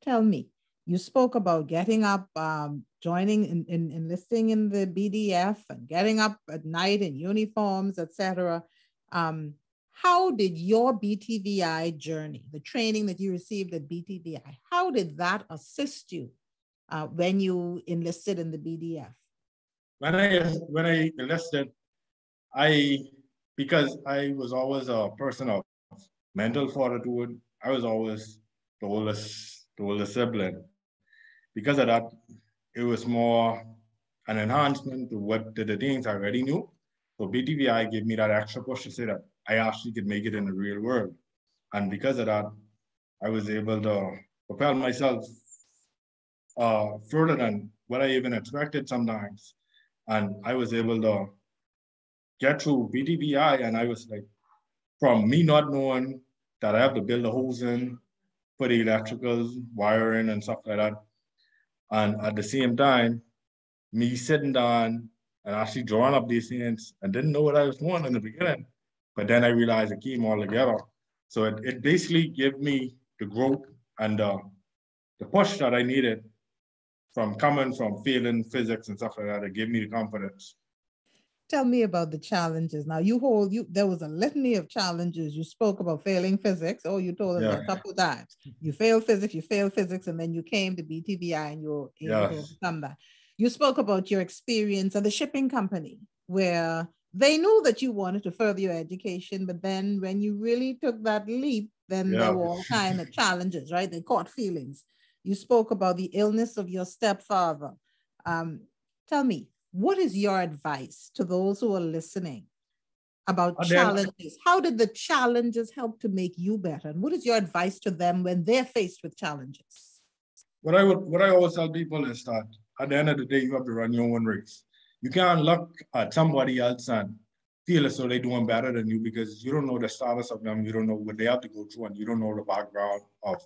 Tell me, you spoke about getting up, um, joining in, in, enlisting in the BDF and getting up at night in uniforms, etc. Um, how did your BTVI journey, the training that you received at BTVI, how did that assist you uh, when you enlisted in the BDF? When I when I enlisted, I because I was always a person of mental fortitude. I was always the oldest, the oldest sibling because of that, it was more an enhancement to what the, the things I already knew. So BTVI gave me that extra push to say that I actually could make it in the real world. And because of that, I was able to propel myself uh, further than what I even expected sometimes. And I was able to get through BTVI and I was like, from me not knowing that I have to build the hose in, put the electricals, wiring and stuff like that, and at the same time, me sitting down and actually drawing up these things and didn't know what I was doing in the beginning. But then I realized it came all together. So it, it basically gave me the growth and uh, the push that I needed from coming from failing physics and stuff like that. It gave me the confidence tell me about the challenges. Now you hold you there was a litany of challenges. You spoke about failing physics. Oh, you told us yeah. a couple times. You failed physics, you failed physics, and then you came to BTVI and you were able yes. to overcome that. You spoke about your experience at the shipping company where they knew that you wanted to further your education, but then when you really took that leap, then yeah. there were all kind of challenges, right? They caught feelings. You spoke about the illness of your stepfather. Um, tell me, what is your advice to those who are listening about challenges? How did the challenges help to make you better? And what is your advice to them when they're faced with challenges? What I would what I always tell people is that at the end of the day, you have to run your own race. You can't look at somebody else and feel as though they're doing better than you because you don't know the status of them, you don't know what they have to go through, and you don't know the background of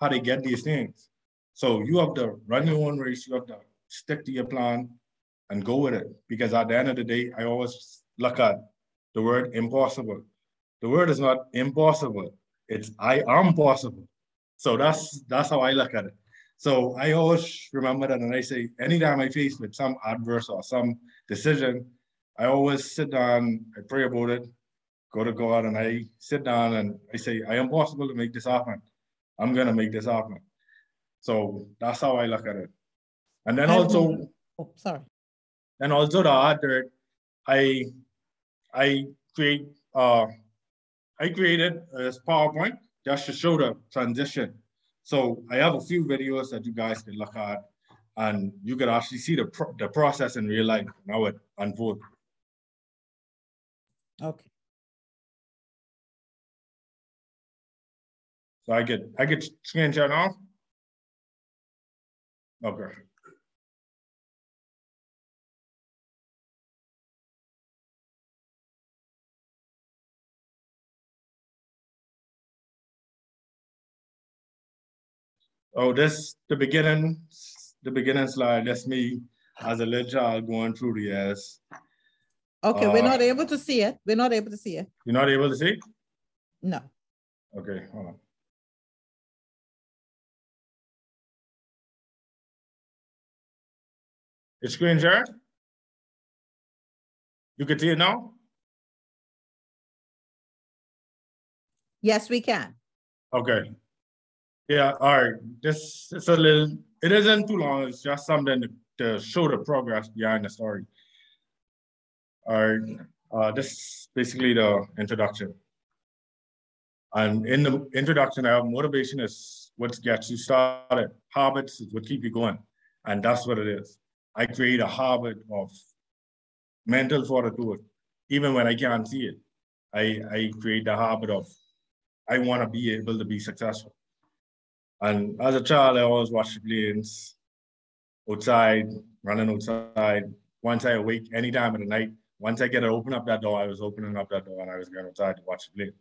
how they get these things. So you have to run your own race, you have to stick to your plan, and go with it. Because at the end of the day, I always look at the word impossible. The word is not impossible. It's I am possible. So that's that's how I look at it. So I always remember that and I say anytime I face with some adverse or some decision, I always sit down, I pray about it, go to God, and I sit down and I say, I am possible to make this happen. I'm gonna make this happen. So that's how I look at it. And then also, oh, sorry and also the other I I create uh I created this PowerPoint just to show the transition. So I have a few videos that you guys can look at and you can actually see the, pro the process in real life, how it unfolds. Okay. So I get I get screen share now. Okay. Oh, this the beginning, the beginning slide. That's me as a little child going through the years. Okay, uh, we're not able to see it. We're not able to see it. You're not able to see? No. Okay, hold on. It's screen shared? You can see it now? Yes, we can. Okay. Yeah, all right. This is a little, it isn't too long. It's just something to, to show the progress behind the story. All right. Uh, this is basically the introduction. And in the introduction, I have motivation is what gets you started. Habits is what keep you going. And that's what it is. I create a habit of mental fortitude, even when I can't see it. I, I create the habit of I want to be able to be successful. And as a child, I always watched the planes outside, running outside. Once I awake, any time of the night, once I get to open up that door, I was opening up that door and I was going outside to watch the plane.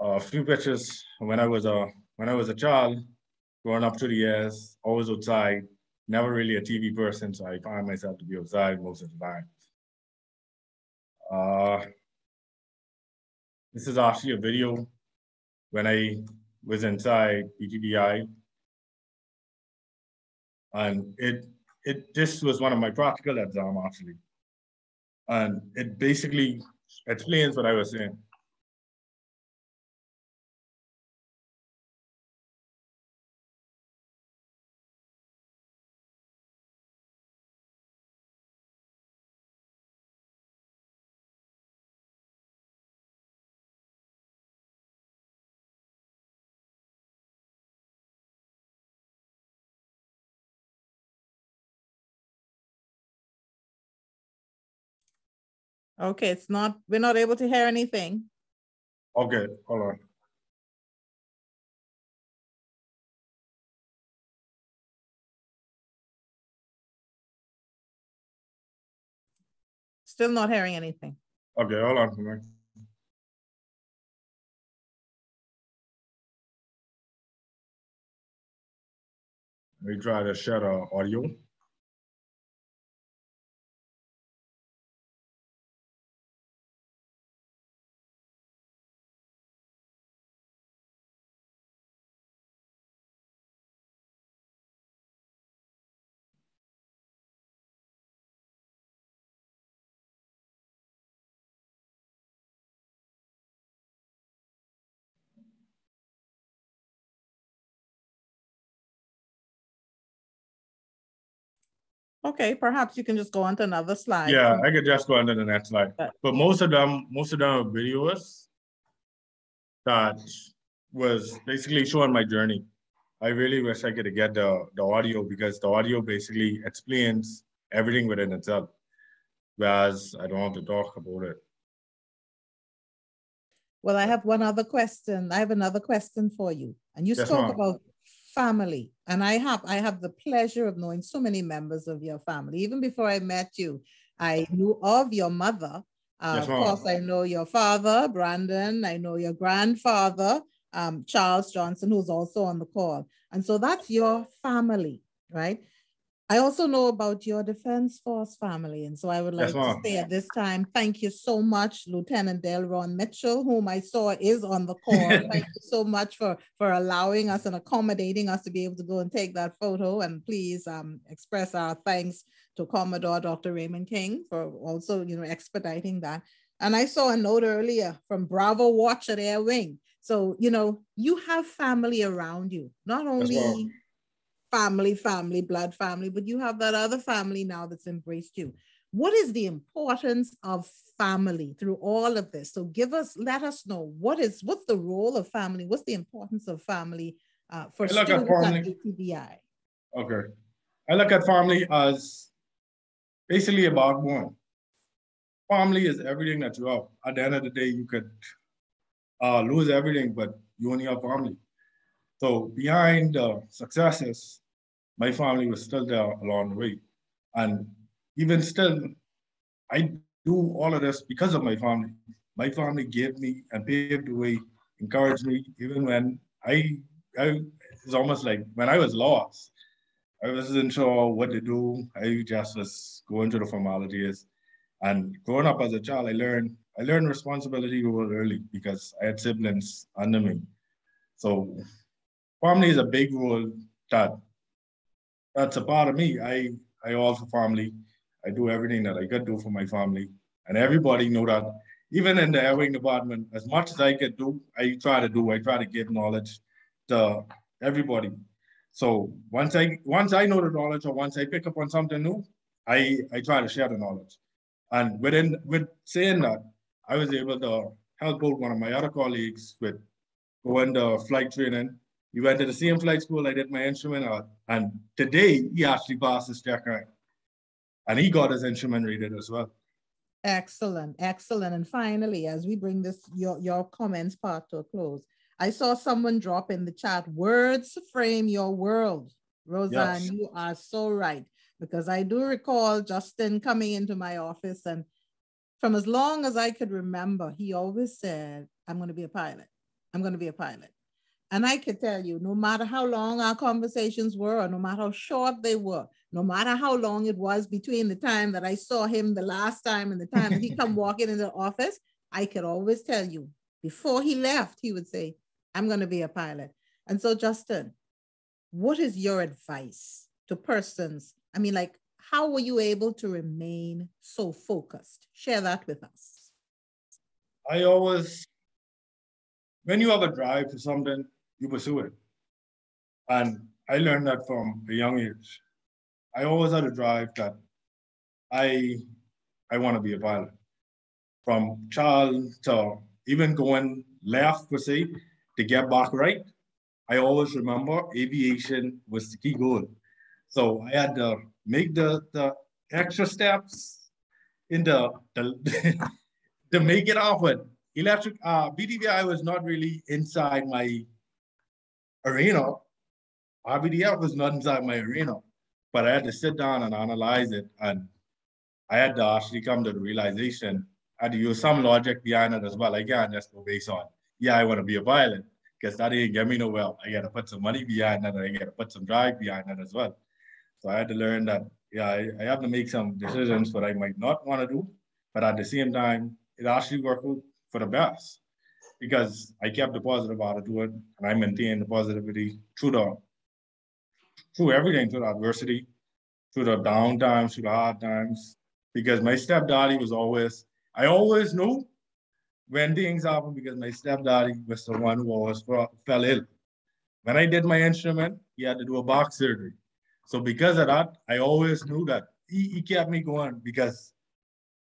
A few pictures when I was a when I was a child, growing up through the years, always outside, never really a TV person, so I find myself to be outside most of the time. Uh, this is actually a video when I was inside BTVI. And it, it, this was one of my practical exam actually. And it basically explains what I was saying. Okay, it's not, we're not able to hear anything. Oh, okay, hold on. Still not hearing anything. Okay, hold on for me. Let me try to shut our audio. Okay, perhaps you can just go on to another slide. Yeah, I could just go on to the next slide. But most of them, most of them are videos that was basically showing my journey. I really wish I could get the, the audio because the audio basically explains everything within itself. Whereas I don't have to talk about it. Well, I have one other question. I have another question for you. And you yes, spoke about family. And i have i have the pleasure of knowing so many members of your family. Even before i met you i knew of your mother. Uh, yes, of course i know your father brandon. I know your grandfather um, charles johnson who's also on the call. And so that's your family right I also know about your Defense Force family. And so I would like yes, to say at this time, thank you so much, Lieutenant Delron Mitchell, whom I saw is on the call. thank you so much for, for allowing us and accommodating us to be able to go and take that photo. And please um, express our thanks to Commodore Dr. Raymond King for also, you know, expediting that. And I saw a note earlier from Bravo Watch at Air Wing. So, you know, you have family around you, not only family, family, blood family, but you have that other family now that's embraced you. What is the importance of family through all of this? So give us, let us know what is, what's the role of family? What's the importance of family uh, for students at, family, at Okay. I look at family as basically about one. Family is everything that you have. At the end of the day, you could uh, lose everything, but you only have family. So behind the successes, my family was still there along the way. And even still, I do all of this because of my family. My family gave me and paved the way, encouraged me, even when I, I it's almost like when I was lost, I wasn't sure what to do. I just was going through the formalities. And growing up as a child, I learned I learned responsibility early because I had siblings under me. So family is a big role that that's a part of me. I I also family. I do everything that I could do for my family. And everybody know that even in the airwing department, as much as I could do, I try to do, I try to give knowledge to everybody. So once I once I know the knowledge or once I pick up on something new, I, I try to share the knowledge. And within with saying that, I was able to help out one of my other colleagues with going to flight training. He went to the same flight school I did my instrument at. And today he actually passed his check And he got his instrument rated as well. Excellent, excellent. And finally, as we bring this your, your comments part to a close, I saw someone drop in the chat, words frame your world. Roseanne, yes. you are so right. Because I do recall Justin coming into my office and from as long as I could remember, he always said, I'm going to be a pilot. I'm going to be a pilot. And I can tell you, no matter how long our conversations were, or no matter how short they were, no matter how long it was between the time that I saw him the last time and the time that he come walking into the office, I could always tell you before he left, he would say, I'm going to be a pilot. And so, Justin, what is your advice to persons? I mean, like, how were you able to remain so focused? Share that with us. I always, when you have a drive for something, you pursue it. And I learned that from a young age. I always had a drive that I I want to be a pilot. From child to even going left per se to get back right, I always remember aviation was the key goal. So I had to make the, the extra steps in the, the to make it happen. Electric uh, BTVI was not really inside my arena. RBDF was not inside my arena, but I had to sit down and analyze it. And I had to actually come to the realization I had to use some logic behind it as well. I can't just go based on, yeah, I want to be a pilot because that didn't get me nowhere. I got to put some money behind that and I got to put some drive behind that as well. So I had to learn that, yeah, I, I have to make some decisions that I might not want to do, but at the same time, it actually worked for the best because I kept the positive attitude and I maintained the positivity through the through everything, through the adversity, through the down times, through the hard times. Because my stepdaddy was always, I always knew when things happen because my stepdaddy was the one who always fell ill. When I did my instrument, he had to do a back surgery. So because of that, I always knew that he, he kept me going because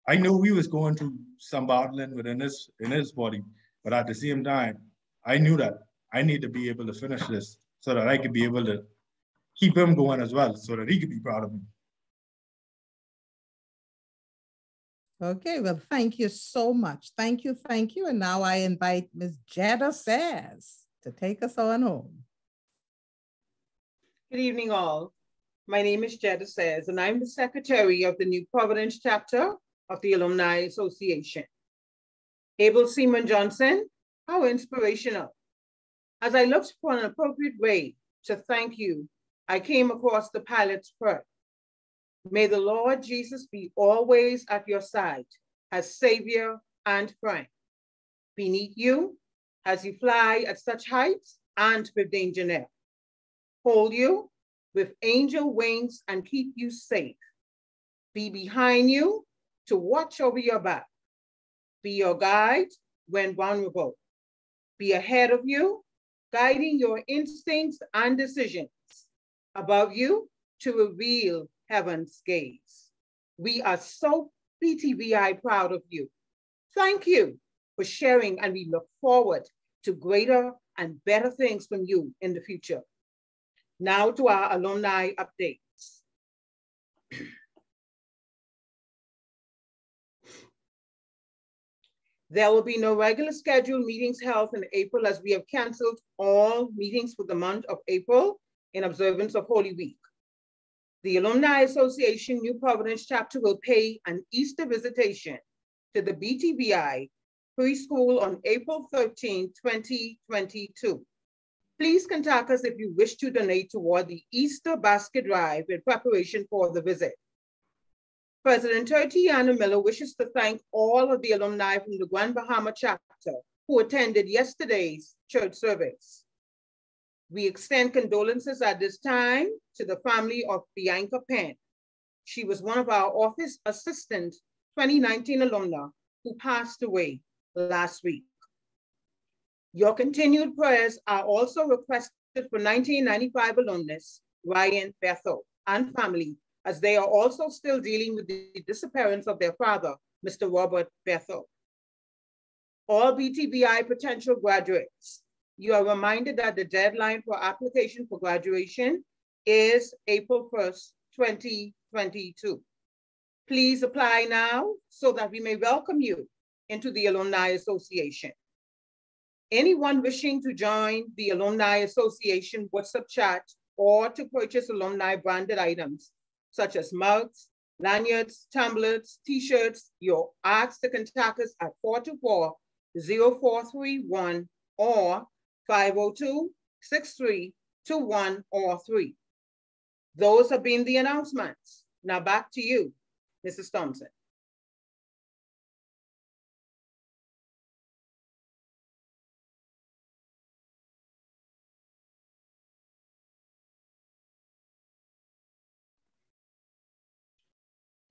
I knew he was going through some battling within his in his body. But at the same time, I knew that I need to be able to finish this so that I could be able to keep him going as well, so that he could be proud of me. Okay, well, thank you so much. Thank you, thank you. And now I invite Ms. Jetta Says to take us on home. Good evening, all. My name is Jetta Says, and I'm the secretary of the New Providence chapter of the Alumni Association. Able Seaman Johnson, how inspirational. As I looked for an appropriate way to thank you, I came across the pilot's prayer. May the Lord Jesus be always at your side as Savior and friend. Beneath you, as you fly at such heights and with danger near. Hold you with angel wings and keep you safe. Be behind you to watch over your back be your guide when vulnerable. Be ahead of you, guiding your instincts and decisions. Above you to reveal heaven's gaze. We are so BTVI proud of you. Thank you for sharing, and we look forward to greater and better things from you in the future. Now to our alumni updates. There will be no regular scheduled meetings held in April as we have canceled all meetings for the month of April in observance of Holy Week. The Alumni Association New Providence chapter will pay an Easter visitation to the BTVI preschool on April 13, 2022. Please contact us if you wish to donate toward the Easter basket drive in preparation for the visit. President Tertiana Miller wishes to thank all of the alumni from the Grand Bahama chapter who attended yesterday's church service. We extend condolences at this time to the family of Bianca Penn. She was one of our office assistant 2019 alumna who passed away last week. Your continued prayers are also requested for 1995 alumnus Ryan Bethel and family, as they are also still dealing with the disappearance of their father, Mr. Robert Bethel. All BTVI potential graduates, you are reminded that the deadline for application for graduation is April 1st, 2022. Please apply now so that we may welcome you into the Alumni Association. Anyone wishing to join the Alumni Association WhatsApp chat or to purchase alumni branded items such as mugs, lanyards, tumblers, t-shirts, you're asked to contact us at 424-0431 or 502-6321 or 3. Those have been the announcements. Now back to you, Mrs. Thompson.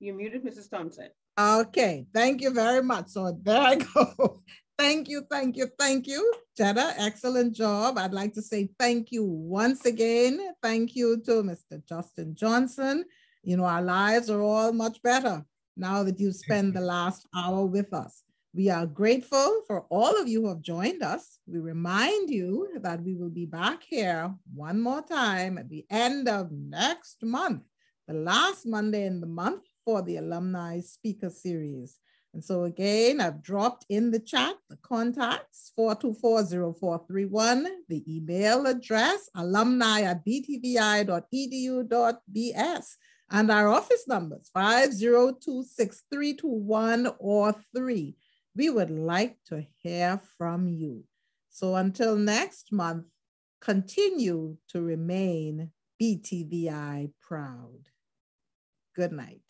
You're muted, Mrs. Thompson. Okay, thank you very much. So there I go. thank you, thank you, thank you. Jetta, excellent job. I'd like to say thank you once again. Thank you to Mr. Justin Johnson. You know, our lives are all much better now that you spend the last hour with us. We are grateful for all of you who have joined us. We remind you that we will be back here one more time at the end of next month, the last Monday in the month for the alumni speaker series. And so again, I've dropped in the chat the contacts 4240431, the email address alumni at btvi.edu.bs, and our office numbers 5026321 or 3. We would like to hear from you. So until next month, continue to remain BTVI proud. Good night.